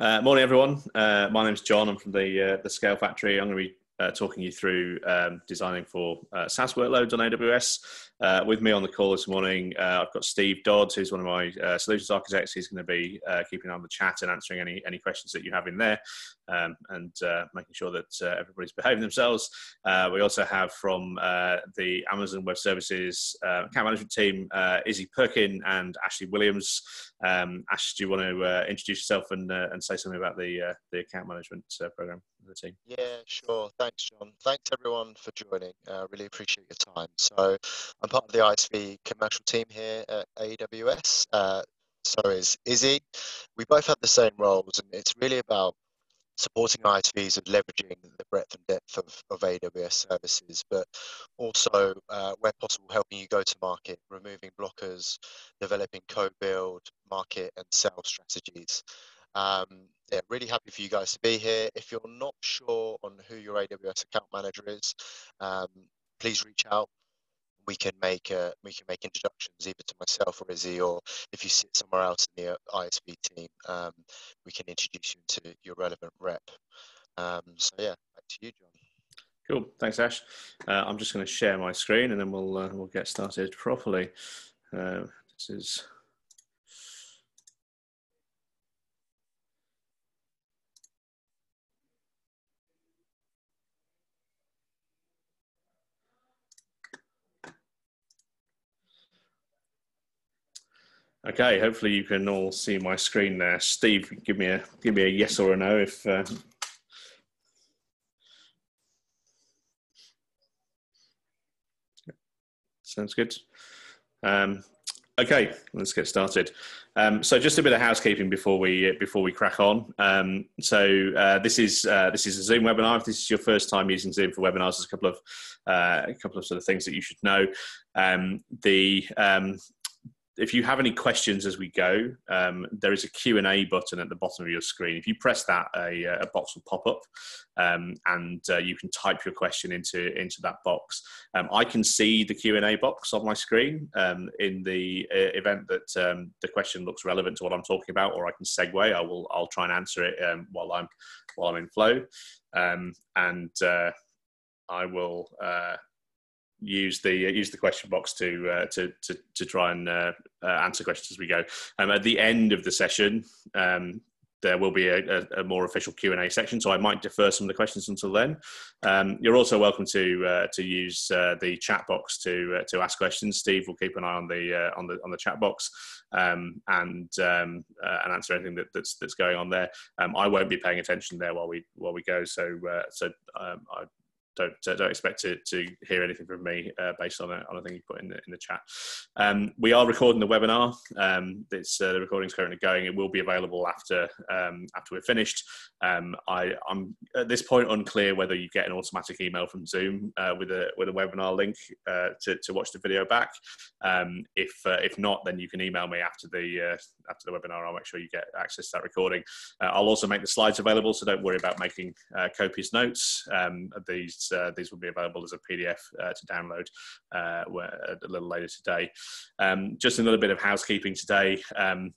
Uh, morning, everyone. Uh, my name's Jon. I'm from the uh, the Scale Factory. I'm going to be uh, talking you through um, designing for uh, SaaS workloads on AWS. Uh, with me on the call this morning, uh, I've got Steve Dodds, who's one of my uh, solutions architects. He's going to be uh, keeping on the chat and answering any any questions that you have in there, um, and making sure that everybody's behaving themselves. we also have from the Amazon Web Services account management team, Izzy Perkin and Ashley Williams. Um, Ash, do you want to introduce yourself and and say something about the the account management program the team? Yeah, sure. Thanks, Jon. Thanks everyone for joining. Uh, really appreciate your time. So, I'm part of the ISV commercial team here at AWS. Uh, so is Izzy. We both have the same roles, and it's really about supporting ISVs and leveraging the breadth and depth of, of AWS services, but also, uh, where possible, helping you go to market, removing blockers, developing co-build, market, and sales strategies. Um, yeah, really happy for you guys to be here. If you're not sure on who your AWS account manager is, um, please reach out. We can make uh, we can make introductions either to myself or Izzy, or if you sit somewhere else in the uh, ISV team, um, we can introduce you to your relevant rep. Um, so yeah, back to you, Jon. Cool, thanks, Ash. Uh, I'm just going to share my screen and then we'll uh, we'll get started properly. Uh, this is Okay, hopefully you can all see my screen there. Steve, give me a give me a yes or a no if. Uh... Sounds good. Um, okay, let's get started. Um, so, just a bit of housekeeping before we before we crack on. Um, so, uh, this is uh, this is a Zoom webinar. If this is your first time using Zoom for webinars, there's a couple of uh, a couple of sort of things that you should know. Um, the um, if you have any questions as we go, um, there is a Q&A button at the bottom of your screen. If you press that, a, a box will pop up um, and uh, you can type your question into, into that box. Um, I can see the Q&A box on my screen um, in the uh, event that um, the question looks relevant to what I'm talking about or I can segue. I will, I'll try and answer it um, while, I'm, while I'm in flow. and uh, I will uh, use the uh, use the question box to uh, to, to to try and uh, uh, answer questions as we go. Um, at the end of the session, um, there will be a, a, a more official Q and A section, so I might defer some of the questions until then. Um, you're also welcome to uh, to use uh, the chat box to to ask questions. Steve will keep an eye on the on the on the chat box um, and um, and answer anything that, that's that's going on there. Um, I won't be paying attention there while we while we go, so so I don't uh, don't expect to, to hear anything from me uh, based on on a thing you put in the in the chat. Um, we are recording the webinar. Um, it's uh, the recording is currently going. It will be available after um, after we're finished. Um, I, am at this point unclear whether you get an automatic email from Zoom uh, with a with a webinar link uh, to, to watch the video back. Um, if uh, if not, then you can email me after the after the webinar. I'll make sure you get access to that recording. I'll also make the slides available, so don't worry about making copious notes. Um, these uh, these will be available as a PDF uh, to download uh, a little later today. Um, just a little bit of housekeeping today. Um,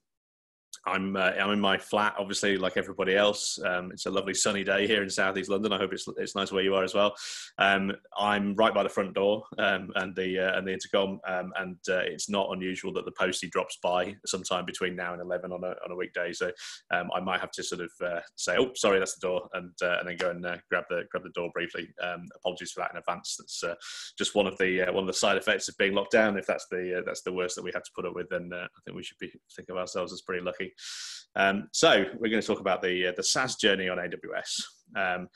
I'm uh, I'm in my flat, obviously, like everybody else. Um, it's a lovely sunny day here in southeast London. I hope it's it's nice where you are as well. Um, I'm right by the front door um, and the uh, and the intercom, um, and uh, it's not unusual that the postie drops by sometime between now and eleven on a on a weekday. So um, I might have to sort of uh, say, "Oh, sorry, that's the door," and uh, and then go and uh, grab the grab the door briefly. Um, apologies for that in advance. That's just one of the one of the side effects of being locked down. If that's the that's the worst that we have to put up with, then I think we should be think of ourselves as pretty lucky. Um, so we're going to talk about the uh, the SaaS journey on AWS. Um,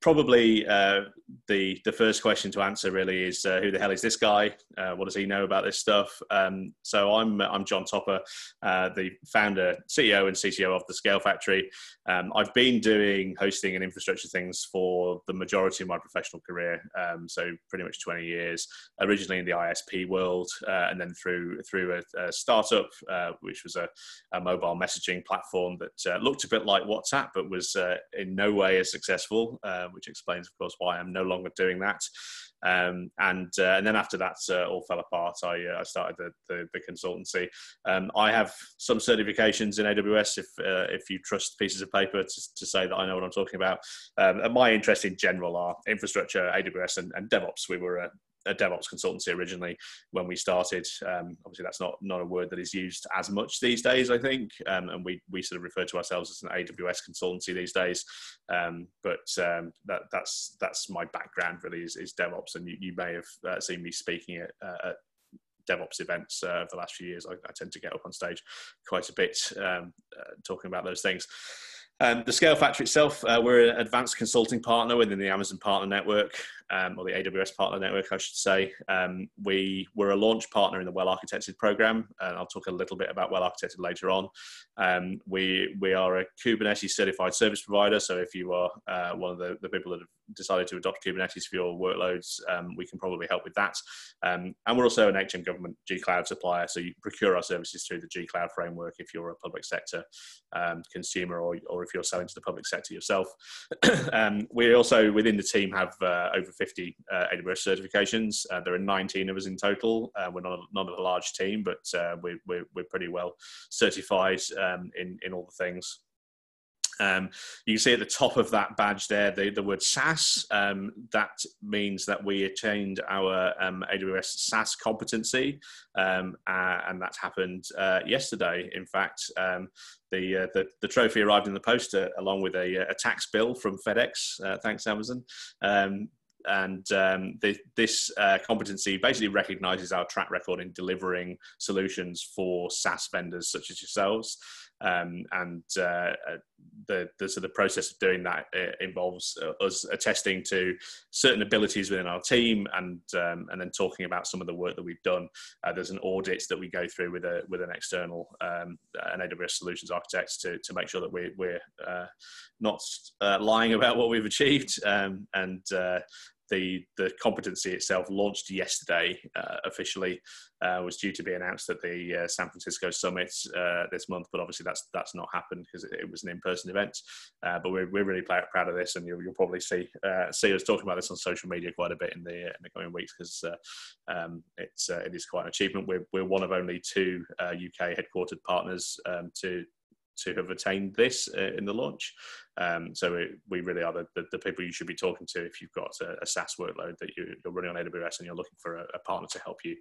probably uh, the the first question to answer really is uh, who the hell is this guy? Uh, what does he know about this stuff? Um, so I'm I'm Jon Topper, uh, the founder, CEO, and CTO of the Scale Factory. Um, I've been doing hosting and infrastructure things for the majority of my professional career, um, so pretty much 20 years. Originally in the ISP world, uh, and then through through a, a startup, uh, which was a, a, mobile messaging platform that looked a bit like WhatsApp, but was in no way as successful which explains, of course, why I'm no longer doing that. Um, and uh, and then after that uh, all fell apart, I, uh, I started the, the, the consultancy. Um, I have some certifications in AWS if uh, if you trust pieces of paper to, to say that I know what I'm talking about. Um, my interest in general are infrastructure, AWS, and, and DevOps. We were a DevOps consultancy originally when we started. Um, obviously, that's not not a word that is used as much these days, I think, um, and we we sort of refer to ourselves as an AWS consultancy these days. Um, but um, that that's that's my background really is, is DevOps, and you, you may have uh, seen me speaking at, uh, at DevOps events uh, over the last few years. I, I, tend to get up on stage quite a bit um, uh, talking about those things. Um, the Scale Factory itself, uh, we're an advanced consulting partner within the Amazon Partner Network um, or the AWS Partner Network, I should say. Um, we were a launch partner in the Well Architected program, and I'll talk a little bit about Well Architected later on. Um, we we are a Kubernetes certified service provider, so if you are uh, one of the, the people that have decided to adopt Kubernetes for your workloads, um, we can probably help with that. Um, and we're also an HM government G Cloud supplier, so you procure our services through the G Cloud framework if you're a public sector um, consumer or, or if you're selling to the public sector yourself. we also within the team have uh, over 50 uh, AWS certifications. Uh, there are 19 of us in total. Uh, we're not, not a large team, but uh, we're, we're, we're, pretty well certified um, in, in all the things. Um, you can see at the top of that badge there the, the word SaaS. Um, that means that we attained our um, AWS SaaS competency, um, uh, and that happened uh, yesterday. In fact, um, the, uh, the, the trophy arrived in the post uh, along with a, a, tax bill from FedEx. Uh, thanks, Amazon. Um, and um, the, this uh, competency basically recognizes our track record in delivering solutions for SaaS vendors such as yourselves. Um, and uh, uh the, the sort of process of doing that uh, involves uh, us attesting to certain abilities within our team and um, and then talking about some of the work that we've done. Uh, there's an audit that we go through with a with an external um, an AWS solutions architect to, to make sure that we, we're uh, not lying about what we've achieved um, and the the competency itself launched yesterday uh, officially uh, was due to be announced at the uh, San Francisco summit uh, this month but obviously that's that's not happened because it, it, was an in-person event. Uh, but we're, we're really proud of this and you'll, you'll probably see uh, see us talking about this on social media quite a bit in the in the coming weeks because um, it's it is quite an achievement. We're, we're one of only two UK headquartered partners um, to to have attained this uh, in the launch. Um, so it, we really are the, the, the, people you should be talking to if you've got a, a SaaS workload that you, are running on AWS and you're looking for a, a partner to help you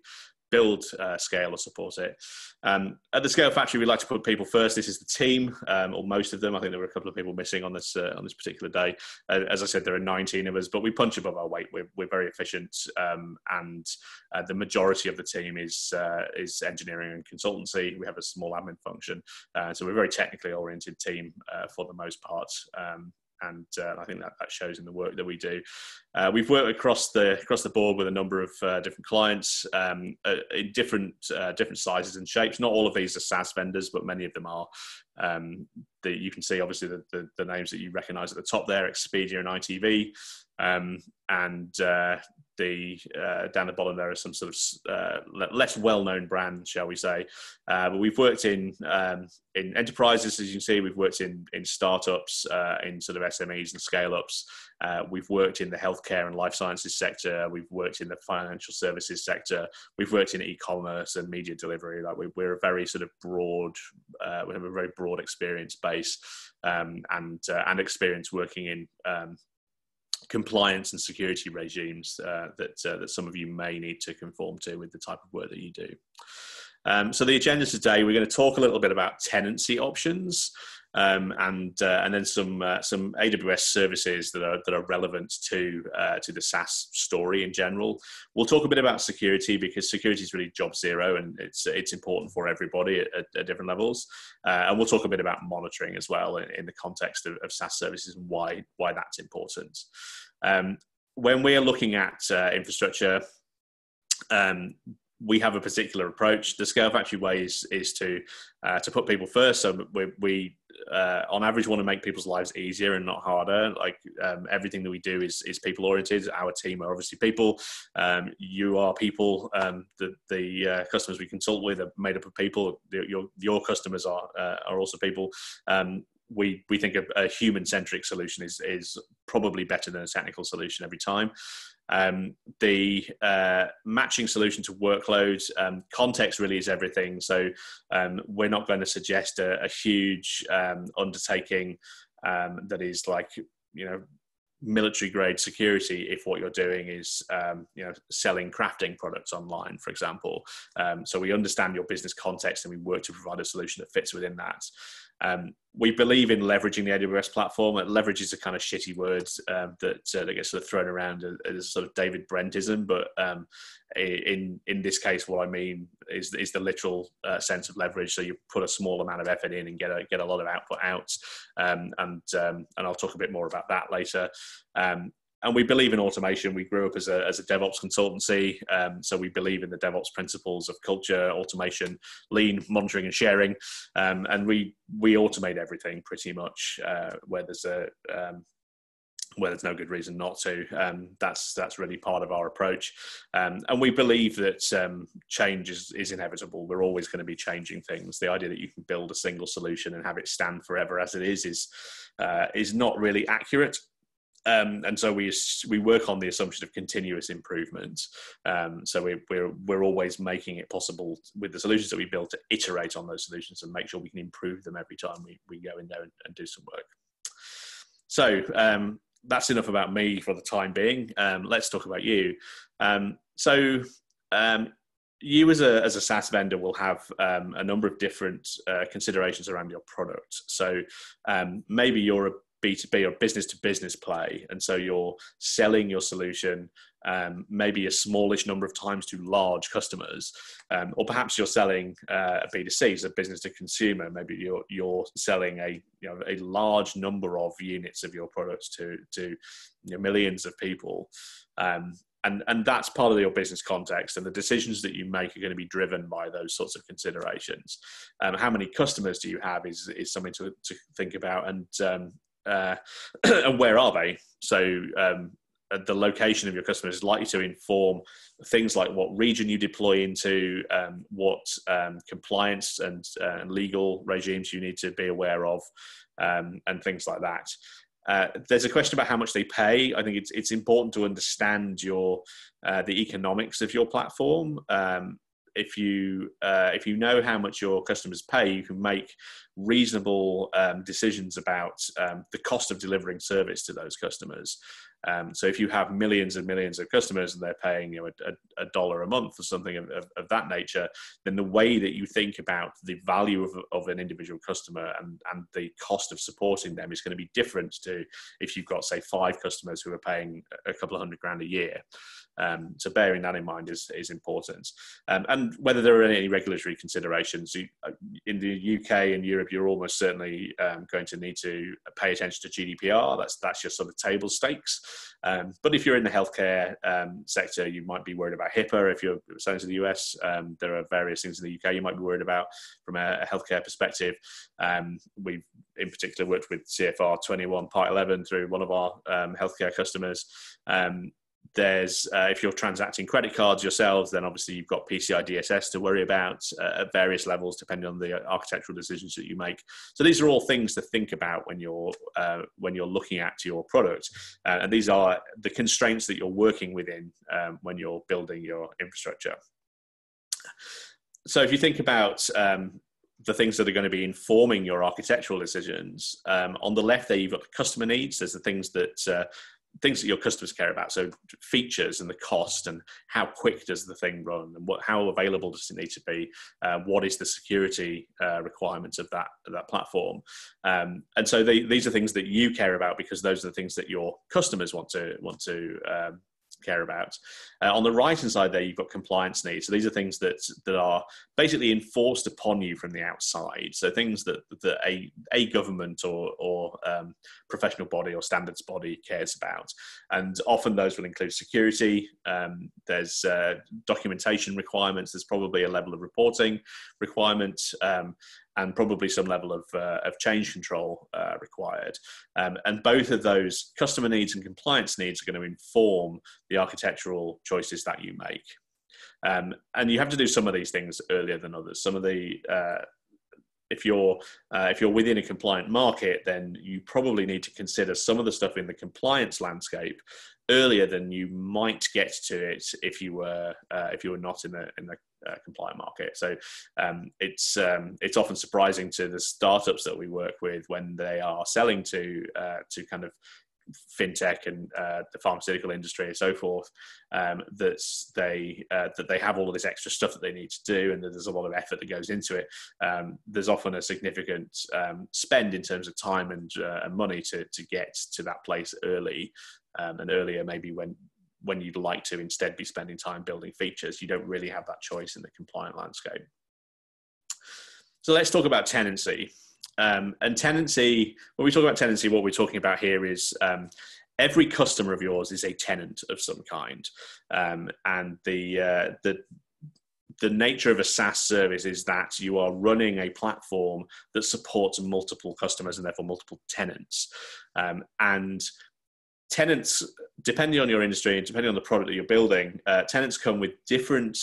build, uh, scale, or support it. Um, at the Scale Factory, we like to put people first. This is the team, um, or most of them. I think there were a couple of people missing on this uh, on this particular day. Uh, as I said, there are 19 of us, but we punch above our weight. We're, we're very efficient, um, and uh, the majority of the team is uh, is engineering and consultancy. We have a small admin function, uh, so we're a very technically oriented team for the most part. And uh, I think that, that shows in the work that we do. Uh, we've worked across the across the board with a number of uh, different clients um, uh, in different uh, different sizes and shapes. Not all of these are SaaS vendors, but many of them are. Um, the, you can see obviously the, the, the, names that you recognise at the top there: Expedia and ITV, um, and uh, the uh, down the bottom there are some sort of uh, less well-known brands, shall we say? Uh, but we've worked in um, in enterprises, as you can see. We've worked in in startups, uh, in sort of SMEs and scale-ups. Uh, we've worked in the healthcare and life sciences sector. We've worked in the financial services sector. We've worked in e-commerce and media delivery. Like we, are a very sort of broad. Uh, we have a very broad experience base um, and and experience working in um, compliance and security regimes uh, that uh, that some of you may need to conform to with the type of work that you do. Um, so the agenda today, we're going to talk a little bit about tenancy options um, and uh, and then some uh, some AWS services that are that are relevant to uh, to the SaaS story in general. We'll talk a bit about security because security is really job zero and it's it's important for everybody at, at, different levels. Uh, and we'll talk a bit about monitoring as well in, in the context of, of, SaaS services and why why that's important. Um, when we are looking at uh, infrastructure. Um, we have a particular approach. The Scale Factory way is, is to uh, to put people first. So we, we uh, on average want to make people's lives easier and not harder. Like um, everything that we do is is people oriented. Our team are obviously people. Um, you are people. Um, the the uh, customers we consult with are made up of people. Your your customers are uh, are also people. Um, we we think a, a human centric solution is is probably better than a technical solution every time. Um, the uh, matching solution to workloads um, context really is everything. So um, we're not going to suggest a, a huge um, undertaking um, that is like you know military grade security if what you're doing is um, you know selling crafting products online for example um, so we understand your business context and we work to provide a solution that fits within that um, we believe in leveraging the AWS platform. It leverage is a kind of shitty word um, that uh, that gets sort of thrown around as, sort of David Brentism, but um, in in this case, what I mean is is the literal uh, sense of leverage. So you put a small amount of effort in and get a get a lot of output out, um, and um, and I'll talk a bit more about that later. And we believe in automation. We grew up as a, as a DevOps consultancy, um, so we believe in the DevOps principles of culture, automation, lean, monitoring, and sharing. Um, and we we automate everything pretty much uh, where there's a um, where there's no good reason not to. Um, that's that's really part of our approach, um, and we believe that um, change is, is inevitable. We're always going to be changing things. The idea that you can build a single solution and have it stand forever as it is is uh, is not really accurate. Um, and so we we work on the assumption of continuous improvement. Um, so we, we're we're always making it possible with the solutions that we build to iterate on those solutions and make sure we can improve them every time we, we go in there and, and do some work. So um, that's enough about me for the time being. Um, let's talk about you. Um, so um, you as a as a SaaS vendor will have um, a number of different uh, considerations around your product. So um, maybe you're a B2B or business to business play. And so you're selling your solution um, maybe a smallish number of times to large customers. Um, or perhaps you're selling uh, a B2C, so business to consumer. Maybe you're, you're selling a, you know, a large number of units of your products to, to you know, millions of people. Um, and, and that's part of your business context and the decisions that you make are going to be driven by those sorts of considerations um, how many customers do you have is, is something to, to think about and um, uh, and where are they? So um, uh, the location of your customers is likely to inform things like what region you deploy into, um, what um, compliance and uh, legal regimes you need to be aware of, um, and things like that. Uh, there's a question about how much they pay. I think it's it's important to understand your uh, the economics of your platform. Um, if you uh, if you know how much your customers pay, you can make reasonable um, decisions about um, the cost of delivering service to those customers. Um, so if you have millions and millions of customers and they're paying you know a, a dollar a month or something of, of, of, that nature, then the way that you think about the value of, of an individual customer and, and the cost of supporting them is going to be different to if you've got say five customers who are paying a couple of hundred grand a year. Um, so bearing that in mind is, is important. Um, and whether there are any regulatory considerations uh, in the UK and Europe, you're almost certainly um, going to need to pay attention to GDPR. That's that's your sort of table stakes. Um, but if you're in the healthcare um, sector, you might be worried about HIPAA. If you're selling to the US, um, there are various things in the UK you might be worried about from a, healthcare perspective. we've in particular worked with CFR 21 Part 11 through one of our healthcare customers. There's uh, if you're transacting credit cards yourselves then obviously you've got pci dss to worry about uh, at various levels depending on the architectural decisions that you make so these are all things to think about when you're uh, when you're looking at your product uh, and these are the constraints that you're working within um, when you're building your infrastructure so if you think about um, the things that are going to be informing your architectural decisions. Um, on the left there, you've got the customer needs. There's the things that uh, things that your customers care about. So features and the cost and how quick does the thing run and what how available does it need to be? Uh, what is the security uh, requirements of that of that platform? Um, and so they, these are things that you care about because those are the things that your customers want to want to um, care about. Uh, on the right hand side there, you've got compliance needs. So these are things that that are basically enforced upon you from the outside. So things that that a a government or or um, professional body or standards body cares about, and often those will include security. Um, there's uh, documentation requirements. There's probably a level of reporting requirement. Um, and probably some level of, uh, of change control uh, required. Um, and both of those customer needs and compliance needs are going to inform the architectural choices that you make. Um, and you have to do some of these things earlier than others. Some of the uh, if you're uh, if you're within a compliant market, then you probably need to consider some of the stuff in the compliance landscape earlier than you might get to it if you were uh, if you were not in the in the uh, compliant market. So um, it's um, it's often surprising to the startups that we work with when they are selling to uh, to kind of fintech and uh, the pharmaceutical industry and so forth um, that they uh, that they have all of this extra stuff that they need to do and there's a lot of effort that goes into it um, there's often a significant um, spend in terms of time and, uh, and money to, to get to that place early um, and earlier maybe when when you'd like to instead be spending time building features you don't really have that choice in the compliant landscape so let's talk about tenancy um, and tenancy, when we talk about tenancy, what we're talking about here is um, every customer of yours is a tenant of some kind. Um, and the, uh, the, the nature of a SaaS service is that you are running a platform that supports multiple customers and therefore multiple tenants. Um, and tenants, depending on your industry and depending on the product that you're building, uh, tenants come with different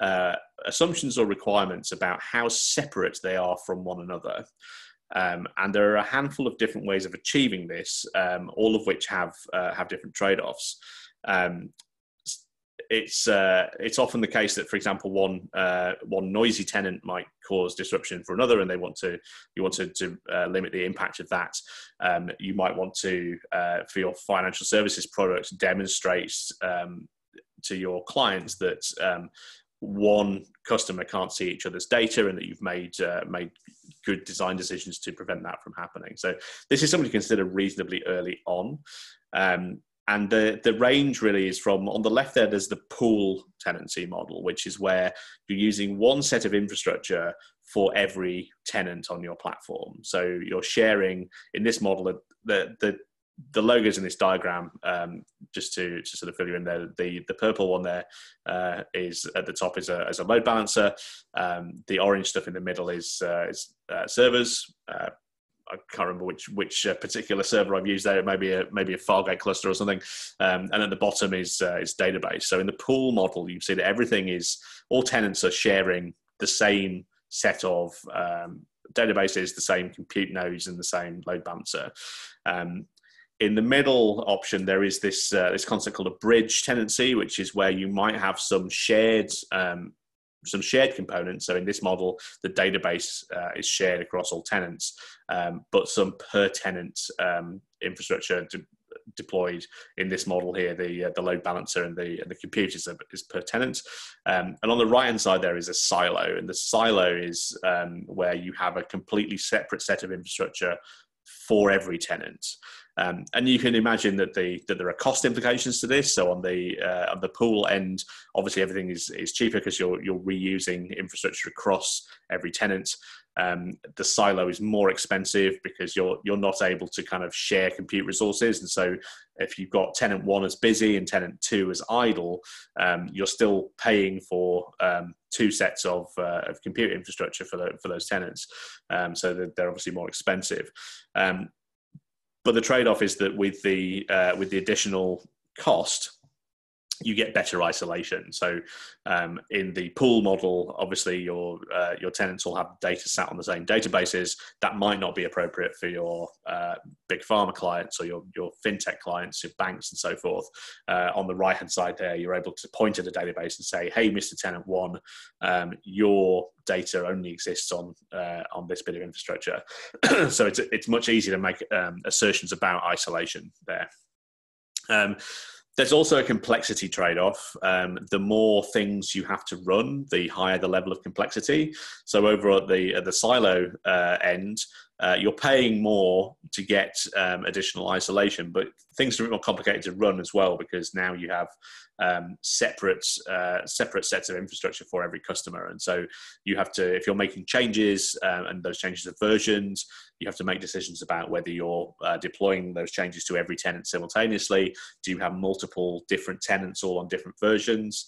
uh, assumptions or requirements about how separate they are from one another. Um, and there are a handful of different ways of achieving this, um, all of which have uh, have different trade-offs. Um, it's uh, it's often the case that, for example, one uh, one noisy tenant might cause disruption for another, and they want to you want to, to uh, limit the impact of that. Um, you might want to uh, for your financial services product demonstrate um, to your clients that um, one customer can't see each other's data and that you've made uh, made good design decisions to prevent that from happening. So this is something to consider reasonably early on. Um, and the, the range really is from on the left there, there's the pool tenancy model, which is where you're using one set of infrastructure for every tenant on your platform. So you're sharing in this model, the, the, the logos in this diagram, um, just to, to sort of fill you in there, the, the purple one there uh, is at the top is a, is a load balancer. Um, the orange stuff in the middle is, uh, is uh, servers. I can't remember which which uh, particular server I've used there. Maybe a maybe a Fargate cluster or something. Um, and at the bottom is uh, is database. So in the pool model, you see that everything is all tenants are sharing the same set of um, databases, the same compute nodes, and the same load balancer. Um, in the middle option, there is this uh, this concept called a bridge tenancy, which is where you might have some shared um, some shared components. So in this model, the database uh, is shared across all tenants, um, but some per tenant um, infrastructure de- deployed in this model here. The uh, the load balancer and the and the compute is, a, is per tenant. Um, and on the right hand side, there is a silo, and the silo is um, where you have a completely separate set of infrastructure for every tenant. Um, and you can imagine that the that there are cost implications to this. So on the uh, on the pool end, obviously everything is, is cheaper because you're you're reusing infrastructure across every tenant. Um, the silo is more expensive because you're you're not able to kind of share compute resources, and so if you've got tenant one as busy and tenant two as idle, um, you're still paying for um, two sets of, uh, of compute infrastructure for the, for those tenants. Um, so they're, they're, obviously more expensive. Um, but the trade-off is that with the uh, with the additional cost, you get better isolation. So um, in the pool model, obviously your uh, your tenants will have data sat on the same databases. That might not be appropriate for your uh, big pharma clients or your your fintech clients, your banks, and so forth. Uh, on the right hand side there, you're able to point at a database and say, "Hey, Mr. Tenant One, um, your data only exists on uh, on this bit of infrastructure." so it's it's much easier to make um, assertions about isolation there. Um, there's also a complexity trade off. Um, the more things you have to run, the higher the level of complexity. So, over at the, at the silo uh, end, uh, you're paying more to get um, additional isolation, but things are a bit more complicated to run as well because now you have um, separate uh, separate sets of infrastructure for every customer, and so you have to if you're making changes um, and those changes are versions, you have to make decisions about whether you're uh, deploying those changes to every tenant simultaneously. Do you have multiple different tenants all on different versions?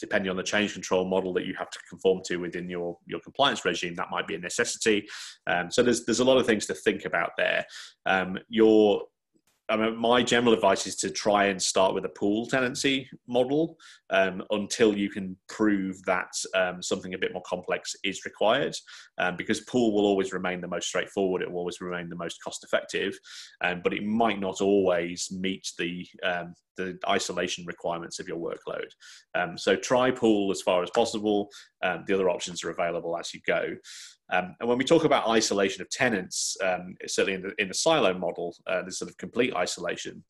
Depending on the change control model that you have to conform to within your, your compliance regime, that might be a necessity. Um, so there's there's a lot of things to think about there. Um, your I mean, my general advice is to try and start with a pool tenancy model um, until you can prove that um, something a bit more complex is required. Um, because pool will always remain the most straightforward, it will always remain the most cost effective, um, but it might not always meet the um, the isolation requirements of your workload. Um, so try pool as far as possible. the other options are available as you go. Um, and when we talk about isolation of tenants, um, certainly in the, in the silo model, uh, there's sort of complete isolation.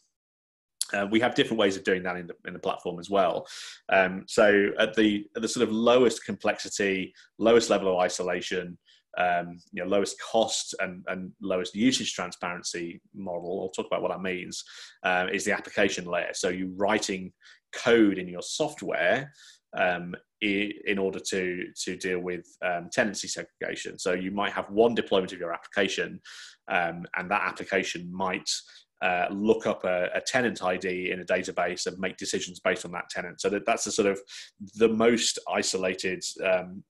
Uh, we have different ways of doing that in the, in the platform as well. Um, so at the, at the sort of lowest complexity, lowest level of isolation, um, you know, lowest cost and, and lowest usage transparency model, I'll talk about what that means, uh, is the application layer. So you're writing code in your software um, in order to to deal with um, tenancy segregation. So you might have one deployment of your application, um, and that application might uh, look up a, a, tenant ID in a database and make decisions based on that tenant. So that, that's the sort of the most isolated um,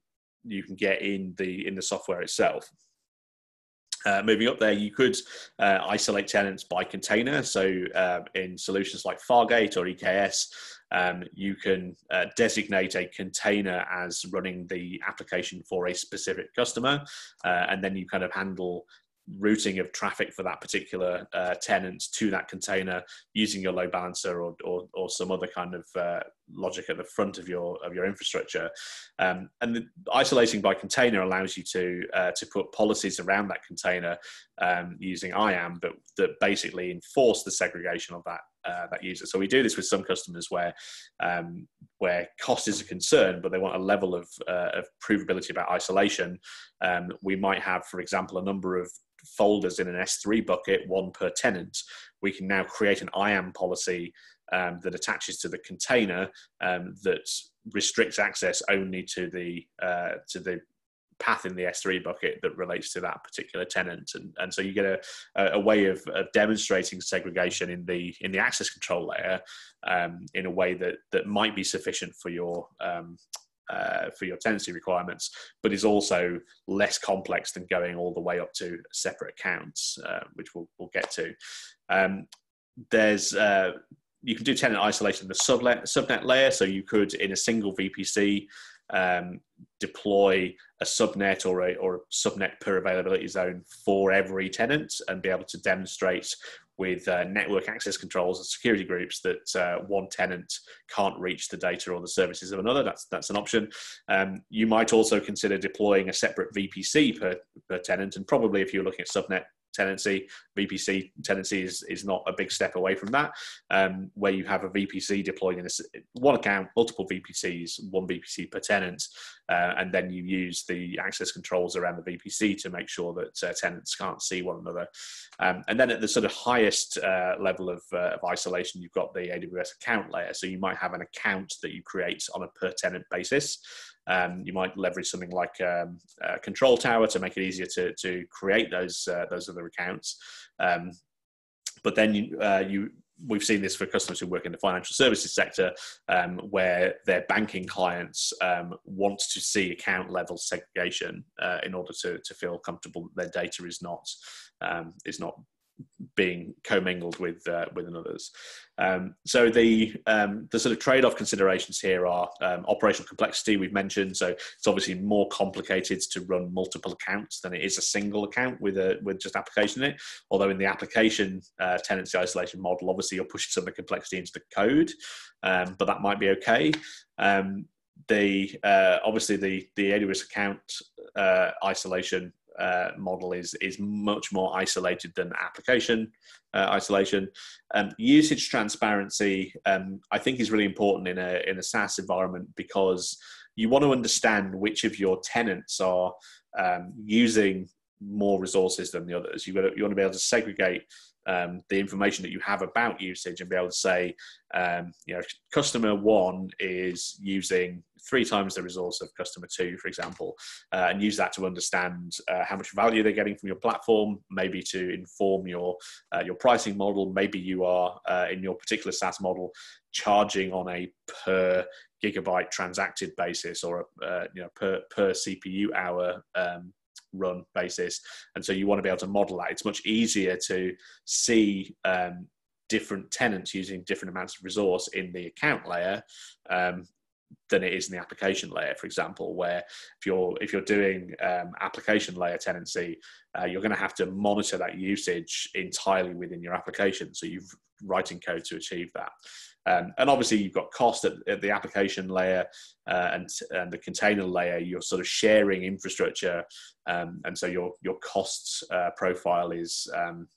you can get in the in the software itself. Uh, moving up there, you could uh, isolate tenants by container. So uh, in solutions like Fargate or EKS, um, you can uh, designate a container as running the application for a specific customer, uh, and then you kind of handle routing of traffic for that particular uh, tenant to that container using your load balancer or, or, or some other kind of uh, logic at the front of your of your infrastructure. Um, and the, isolating by container allows you to uh, to put policies around that container um, using IAM, but that basically enforce the segregation of that uh, that user. So we do this with some customers where um, where cost is a concern, but they want a level of, uh, of provability about isolation. Um, we might have, for example, a number of folders in an S3 bucket, one per tenant, we can now create an IAM policy um, that attaches to the container um, that restricts access only to the uh, to the path in the S3 bucket that relates to that particular tenant, and, and so you get a, a way of, of demonstrating segregation in the in the access control layer um, in a way that that might be sufficient for your um, uh, for your tenancy requirements, but is also less complex than going all the way up to separate accounts, uh, which we'll, we'll get to. Um, there's uh, you can do tenant isolation in the sublet, subnet layer, so you could in a single VPC um, deploy a subnet or a, or a subnet per availability zone for every tenant and be able to demonstrate with uh, network access controls and security groups that uh, one tenant can't reach the data or the services of another. That's that's an option. Um, you might also consider deploying a separate VPC per, per tenant, and probably if you're looking at subnet tenancy. VPC tenancy is, is not a big step away from that, um, where you have a VPC deployed in a, one account, multiple VPCs, one VPC per tenant, uh, and then you use the access controls around the VPC to make sure that uh, tenants can't see one another. Um, and then at the sort of highest uh, level of, uh, of isolation, you've got the AWS account layer. So you might have an account that you create on a per tenant basis. Um, you might leverage something like um, Control Tower to make it easier to, to create those uh, those other accounts. Um, but then you, uh, you we've seen this for customers who work in the financial services sector, um, where their banking clients um, want to see account level segregation uh, in order to, to feel comfortable that their data is not um, is not being commingled with uh, with another's. Um, so the um, the sort of trade off considerations here are um, operational complexity. We've mentioned so it's obviously more complicated to run multiple accounts than it is a single account with a with just application in it. Although in the application uh, tenancy isolation model, obviously you're pushing some of the complexity into the code, um, but that might be okay. Um, the uh, obviously the the AWS account uh, isolation uh, model is is much more isolated than application uh, isolation. Um, usage transparency, um, I think, is really important in a in a SaaS environment because you want to understand which of your tenants are um, using more resources than the others. You, got you want to be able to segregate um, the information that you have about usage and be able to say, um, you know, customer one is using three times the resource of customer two, for example, uh, and use that to understand uh, how much value they're getting from your platform, maybe to inform your uh, your pricing model. Maybe you are uh, in your particular SaaS model charging on a per gigabyte transacted basis or a, uh, you know per per CPU hour um, run basis and so you want to be able to model that it's much easier to see um, different tenants using different amounts of resource in the account layer um, than it is in the application layer, for example, where if you're if you're doing um, application layer tenancy, uh, you're going to have to monitor that usage entirely within your application. So you're writing code to achieve that. Um, and obviously, you've got cost at, at the application layer uh, and, and the container layer. You're sort of sharing infrastructure, um, and so your your costs uh, profile is um,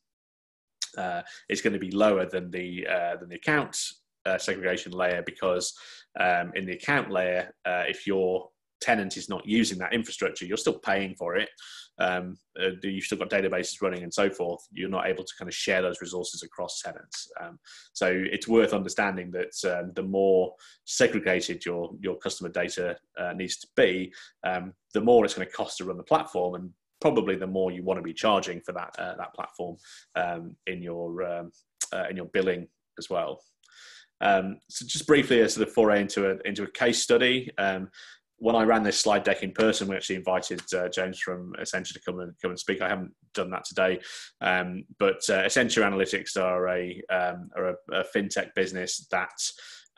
uh, is going to be lower than the uh, than the account uh, segregation layer because um, in the account layer, uh, if your tenant is not using that infrastructure, you're still paying for it. Um, uh, you've still got databases running and so forth. You're not able to kind of share those resources across tenants. Um, so it's worth understanding that um, the more segregated your your customer data uh, needs to be, um, the more it's going to cost to run the platform, and probably the more you want to be charging for that uh, that platform um, in your um, uh, in your billing as well. Um, so just briefly, a sort of foray into a into a case study. Um, when I ran this slide deck in person, we actually invited uh, James from Essentia to come and come and speak. I haven't done that today, um, but uh, Essentia Analytics are a um, are a, a, fintech business that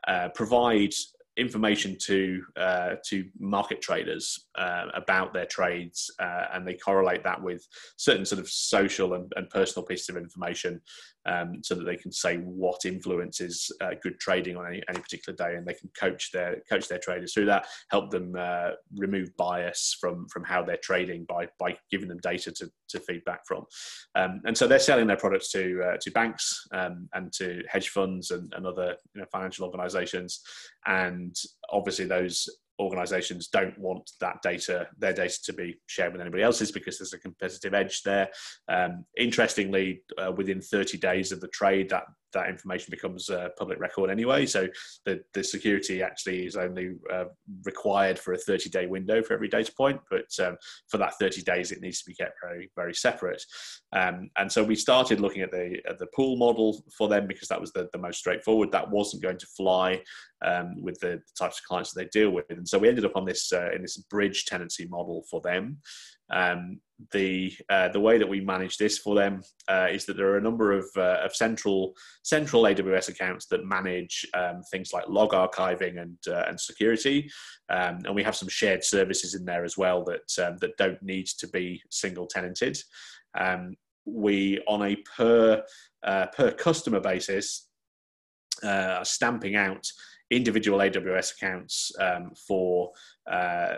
uh, provide information to uh, to market traders uh, about their trades, uh, and they correlate that with certain sort of social and, and personal pieces of information, um, so that they can say what influences uh, good trading on any, any particular day, and they can coach their coach their traders through that, help them uh, remove bias from from how they're trading by by giving them data to, to feedback from, um, and so they're selling their products to uh, to banks um, and to hedge funds and, and other you know, financial organisations, and obviously those organizations don't want that data, their data to be shared with anybody else's because there's a competitive edge there. Um, interestingly, uh, within 30 days of the trade, that that information becomes a public record anyway. So the, the security actually is only uh, required for a 30 day window for every data point, but um, for that 30 days, it needs to be kept very, very separate. Um, and so we started looking at the, at the pool model for them because that was the, the most straightforward. That wasn't going to fly um, with the, types of clients that they deal with. And so we ended up on this, uh, in this bridge tenancy model for them. Um, the uh, the way that we manage this for them uh, is that there are a number of, uh, of central central AWS accounts that manage um, things like log archiving and uh, and security, um, and we have some shared services in there as well that um, that don't need to be single tenanted. Um, we on a per uh, per customer basis uh, stamping out individual AWS accounts um, for uh,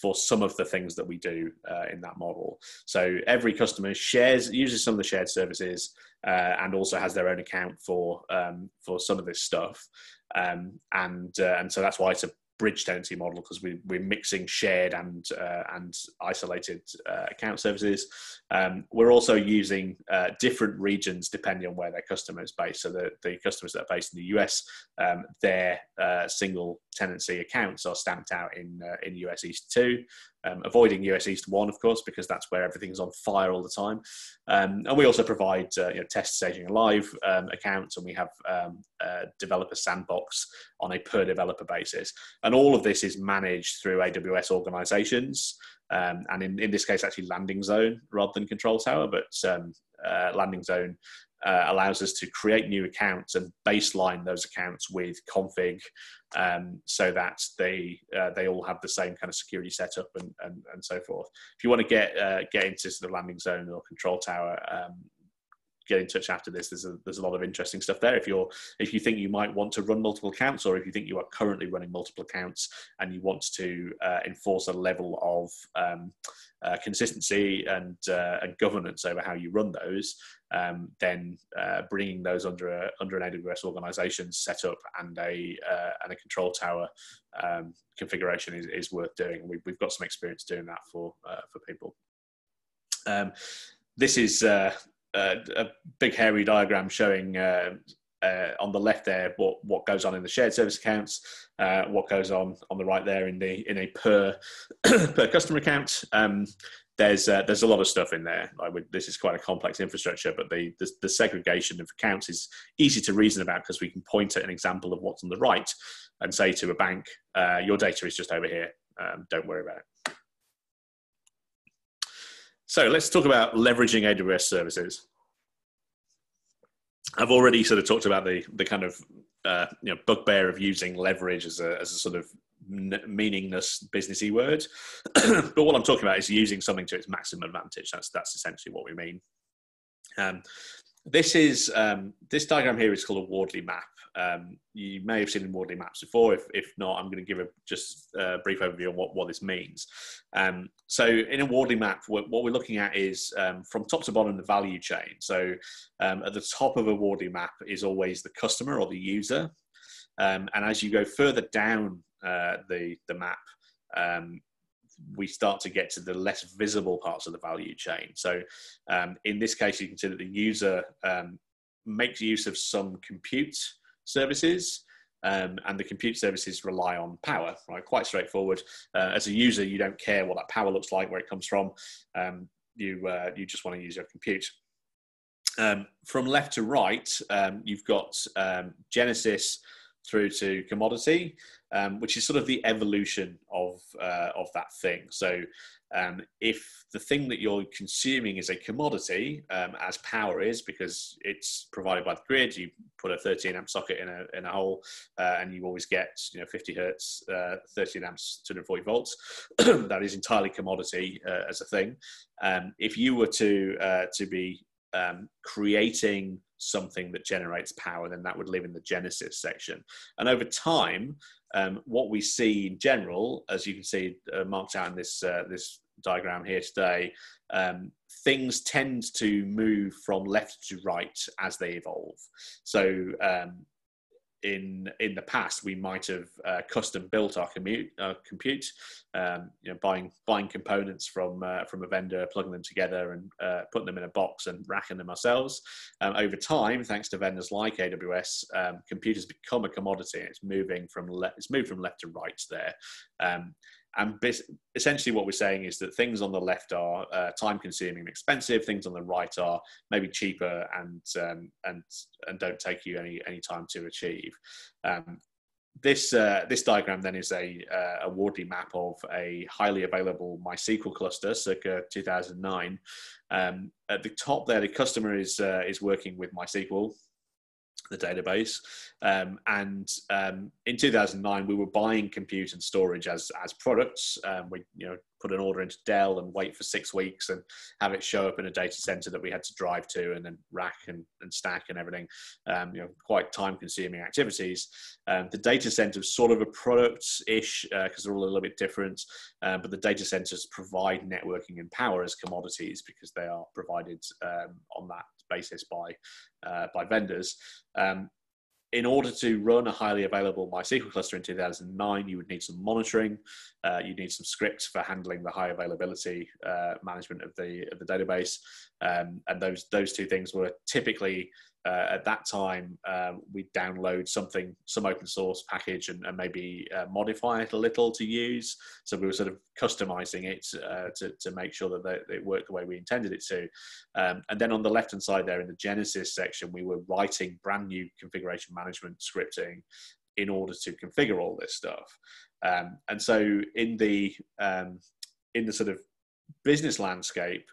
for some of the things that we do uh, in that model. So every customer shares uses some of the shared services uh, and also has their own account for um, for some of this stuff. Um, and uh, and so that's why it's a bridge tenancy model because we, we're mixing shared and uh, and isolated uh, account services. Um, we're also using uh, different regions depending on where their customer is based. So the, the customers that are based in the US, um, their uh, single tenancy accounts are stamped out in uh, in US East 2 um, avoiding US East 1, of course, because that's where everything's on fire all the time. Um, and we also provide uh, you know, test staging live um, accounts, and we have um, a developer sandbox on a per developer basis. And all of this is managed through AWS organizations. Um, and in, in this case, actually Landing Zone rather than Control Tower, but um, uh, Landing Zone uh, allows us to create new accounts and baseline those accounts with config um, so that they uh, they all have the same kind of security setup and, and, and so forth. If you want to get uh, get into sort of landing zone or control tower, um, get in touch after this. There's a, there's a lot of interesting stuff there. If you're if you think you might want to run multiple accounts, or if you think you are currently running multiple accounts and you want to uh, enforce a level of um, uh, consistency and, uh, and governance over how you run those, um, then uh, bringing those under a, under an AWS organization setup and a uh, and a control tower um, configuration is, is worth doing. We've, we've got some experience doing that for uh, for people. Um, this is uh, a big hairy diagram showing uh, uh, on the left there what what goes on in the shared service accounts, uh, what goes on on the right there in the in a per per customer account. Um, there's uh, there's a lot of stuff in there. This is quite a complex infrastructure, but the, the, the segregation of accounts is easy to reason about because we can point at an example of what's on the right and say to a bank, uh, "Your data is just over here. Um, don't worry about it." So let's talk about leveraging AWS services. I've already sort of talked about the the kind of uh, you know bugbear of using leverage as a as a sort of meaningless businessy word. but what I'm talking about is using something to its maximum advantage. That's that's essentially what we mean. Um, this is um, this diagram here is called a Wardley map. Um, you may have seen Wardley maps before. If, if not, I'm going to give a just a brief overview on what, what this means. Um, so in a Wardley map, what, what we're looking at is um, from top to bottom the value chain. So um, at the top of a Wardley map is always the customer or the user. Um, and as you go further down uh, the, the map, um, we start to get to the less visible parts of the value chain. So um, in this case, you can see that the user um, makes use of some compute services. Um, and the compute services rely on power, right? Quite straightforward. Uh, as a user, you don't care what that power looks like, where it comes from. Um, you uh, you just want to use your compute. Um, from left to right, um, you've got um, Genesis through to commodity, um, which is sort of the evolution of uh, of that thing. So um, if the thing that you're consuming is a commodity, um, as power is, because it's provided by the grid, you put a 13 amp socket in a, in a hole uh, and you always get you know 50 hertz, uh, 13 amps, 240 volts. that is entirely commodity uh, as a thing. Um, if you were to uh, to be um, creating something that generates power, then that would live in the Genesis section. And over time, um, what we see in general, as you can see uh, marked out in this uh, this diagram here today, um, things tend to move from left to right as they evolve. So um, in in the past we might have uh, custom built our commute, compute, um, you know, buying buying components from uh, from a vendor, plugging them together, and uh, putting them in a box and racking them ourselves. Um, over time, thanks to vendors like AWS, um, computers become a commodity. It's moving from le- it's moved from left to right there. And essentially, what we're saying is that things on the left are uh, time consuming and expensive. Things on the right are maybe cheaper and um, and and don't take you any any time to achieve. Um, this uh, this diagram then is a uh, a Wardley map of a highly available MySQL cluster, circa 2009. Um, at the top there, the customer is uh, is working with MySQL the database. Um, and um, in 2009, we were buying compute and storage as as products. Um, we you know put an order into Dell and wait for six weeks and have it show up in a data center that we had to drive to and then rack and, and stack and everything. Um, you know, quite time consuming activities. Um, the data center is sort of a product ish because uh, they're all a little bit different, uh, but the data centers provide networking and power as commodities because they are provided on that basis by uh, by vendors. Um, in order to run a highly available MySQL cluster in 2009, you would need some monitoring. Uh, you need some scripts for handling the high availability uh, management of the of the database, um, and those those two things were typically uh, at that time uh, we download something some open source package and, and maybe uh, modify it a little to use. So we were sort of customizing it uh, to, to make sure that they, it worked the way we intended it to. Um, and then on the left hand side there in the genesis section we were writing brand new configuration management scripting in order to configure all this stuff. Um, and so in the um, in the sort of business landscape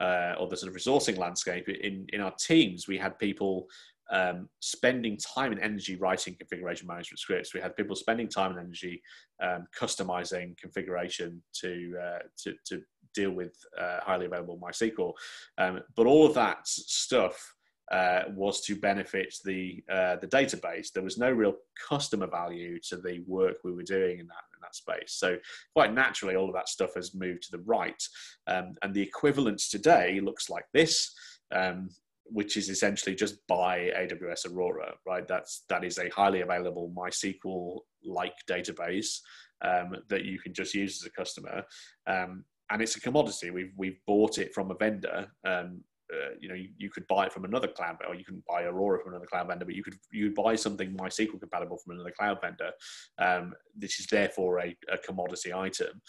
uh, or the sort of resourcing landscape in in our teams we had people um, spending time and energy writing configuration management scripts we had people spending time and energy um, customizing configuration to uh, to, to deal with uh, highly available mysql um, but all of that stuff uh, was to benefit the uh, the database. There was no real customer value to the work we were doing in that that space. So quite naturally, all of that stuff has moved to the right, um, and the equivalence today looks like this. Um, which is essentially just buy AWS Aurora, right? That's that is a highly available MySQL like database um, that you can just use as a customer, um, and it's a commodity. We've we've bought it from a vendor um, uh, you know, you, you, could buy it from another cloud, or you can buy Aurora from another cloud vendor, but you could you buy something MySQL compatible from another cloud vendor. Um, this is therefore a, a commodity item,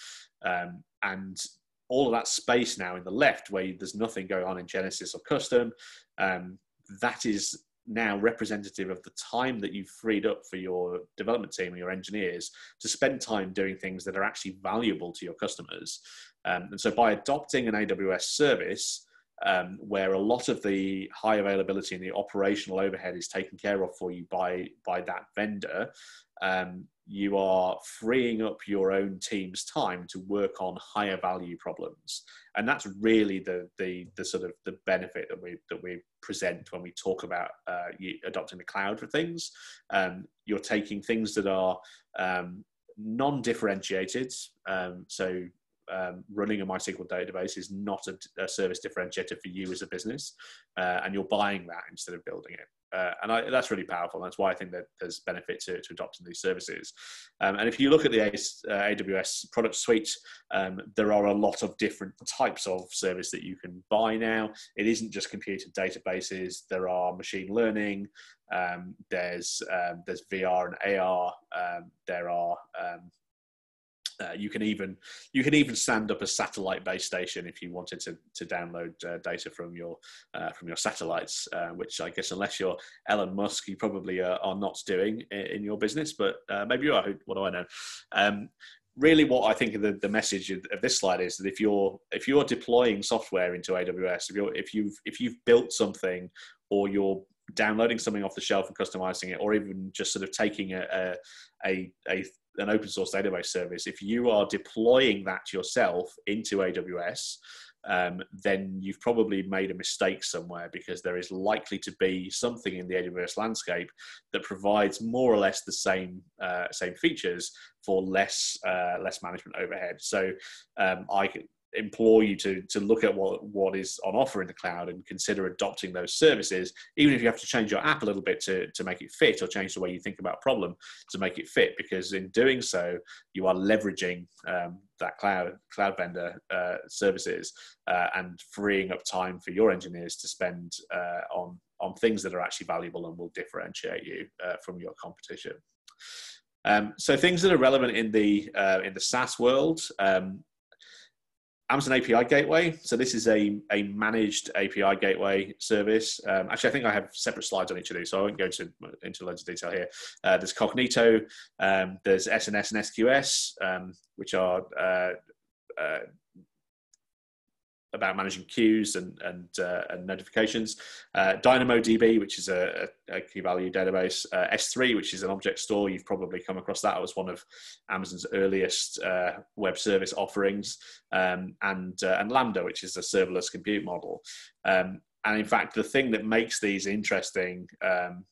um, and all of that space now in the left, where there's nothing going on in Genesis or custom, um, that is now representative of the time that you've freed up for your development team and your engineers to spend time doing things that are actually valuable to your customers. Um, and so by adopting an AWS service, um, where a lot of the high availability and the operational overhead is taken care of for you by by that vendor, um, you are freeing up your own team's time to work on higher value problems, and that's really the the, the sort of the benefit that we that we present when we talk about uh, adopting the cloud for things. Um, you're taking things that are um, non-differentiated, um, so um, running a MySQL database is not a, a, service differentiator for you as a business, uh, and you're buying that instead of building it. Uh, and I, that's really powerful. That's why I think that there's benefit to, to adopting these services. Um, and if you look at the AWS uh, product suite, um, there are a lot of different types of service that you can buy now. It isn't just computer databases. There are machine learning. Um, there's um, there's VR and AR. Um, there are uh, you can even you can even stand up a satellite base station if you wanted to to download uh, data from your uh, from your satellites, uh, which I guess unless you're Elon Musk, you probably uh, are not doing in, in your business, but uh, maybe you are. What do I know? Um, really, what I think the, the message of this slide is that if you're if you're deploying software into AWS, if you're if you've if you've built something or you're downloading something off the shelf and customizing it, or even just sort of taking a, a, a an open source database service, if you are deploying that yourself into AWS, um, then you've probably made a mistake somewhere because there is likely to be something in the AWS landscape that provides more or less the same uh, same features for less uh, less management overhead. So um, I implore you to to look at what what is on offer in the cloud and consider adopting those services even if you have to change your app a little bit to to make it fit or change the way you think about problem to make it fit because in doing so you are leveraging um, that cloud cloud vendor uh, services uh, and freeing up time for your engineers to spend uh, on on things that are actually valuable and will differentiate you uh, from your competition. Um, so things that are relevant in the uh, in the SaaS world, um, Amazon API Gateway. So this is a, a managed API gateway service. Um, actually, I think I have separate slides on each of these, so I won't go into, into loads of detail here. Uh, there's Cognito, um, there's SNS and SQS, um, which are uh, uh, about managing queues and and, uh, and notifications. Uh, DynamoDB, which is a, a key value database. Uh, S3, which is an object store. You've probably come across that. It was one of Amazon's earliest uh, web service offerings. Um, and uh, and Lambda, which is a serverless compute model. Um, and in fact, the thing that makes these interesting um,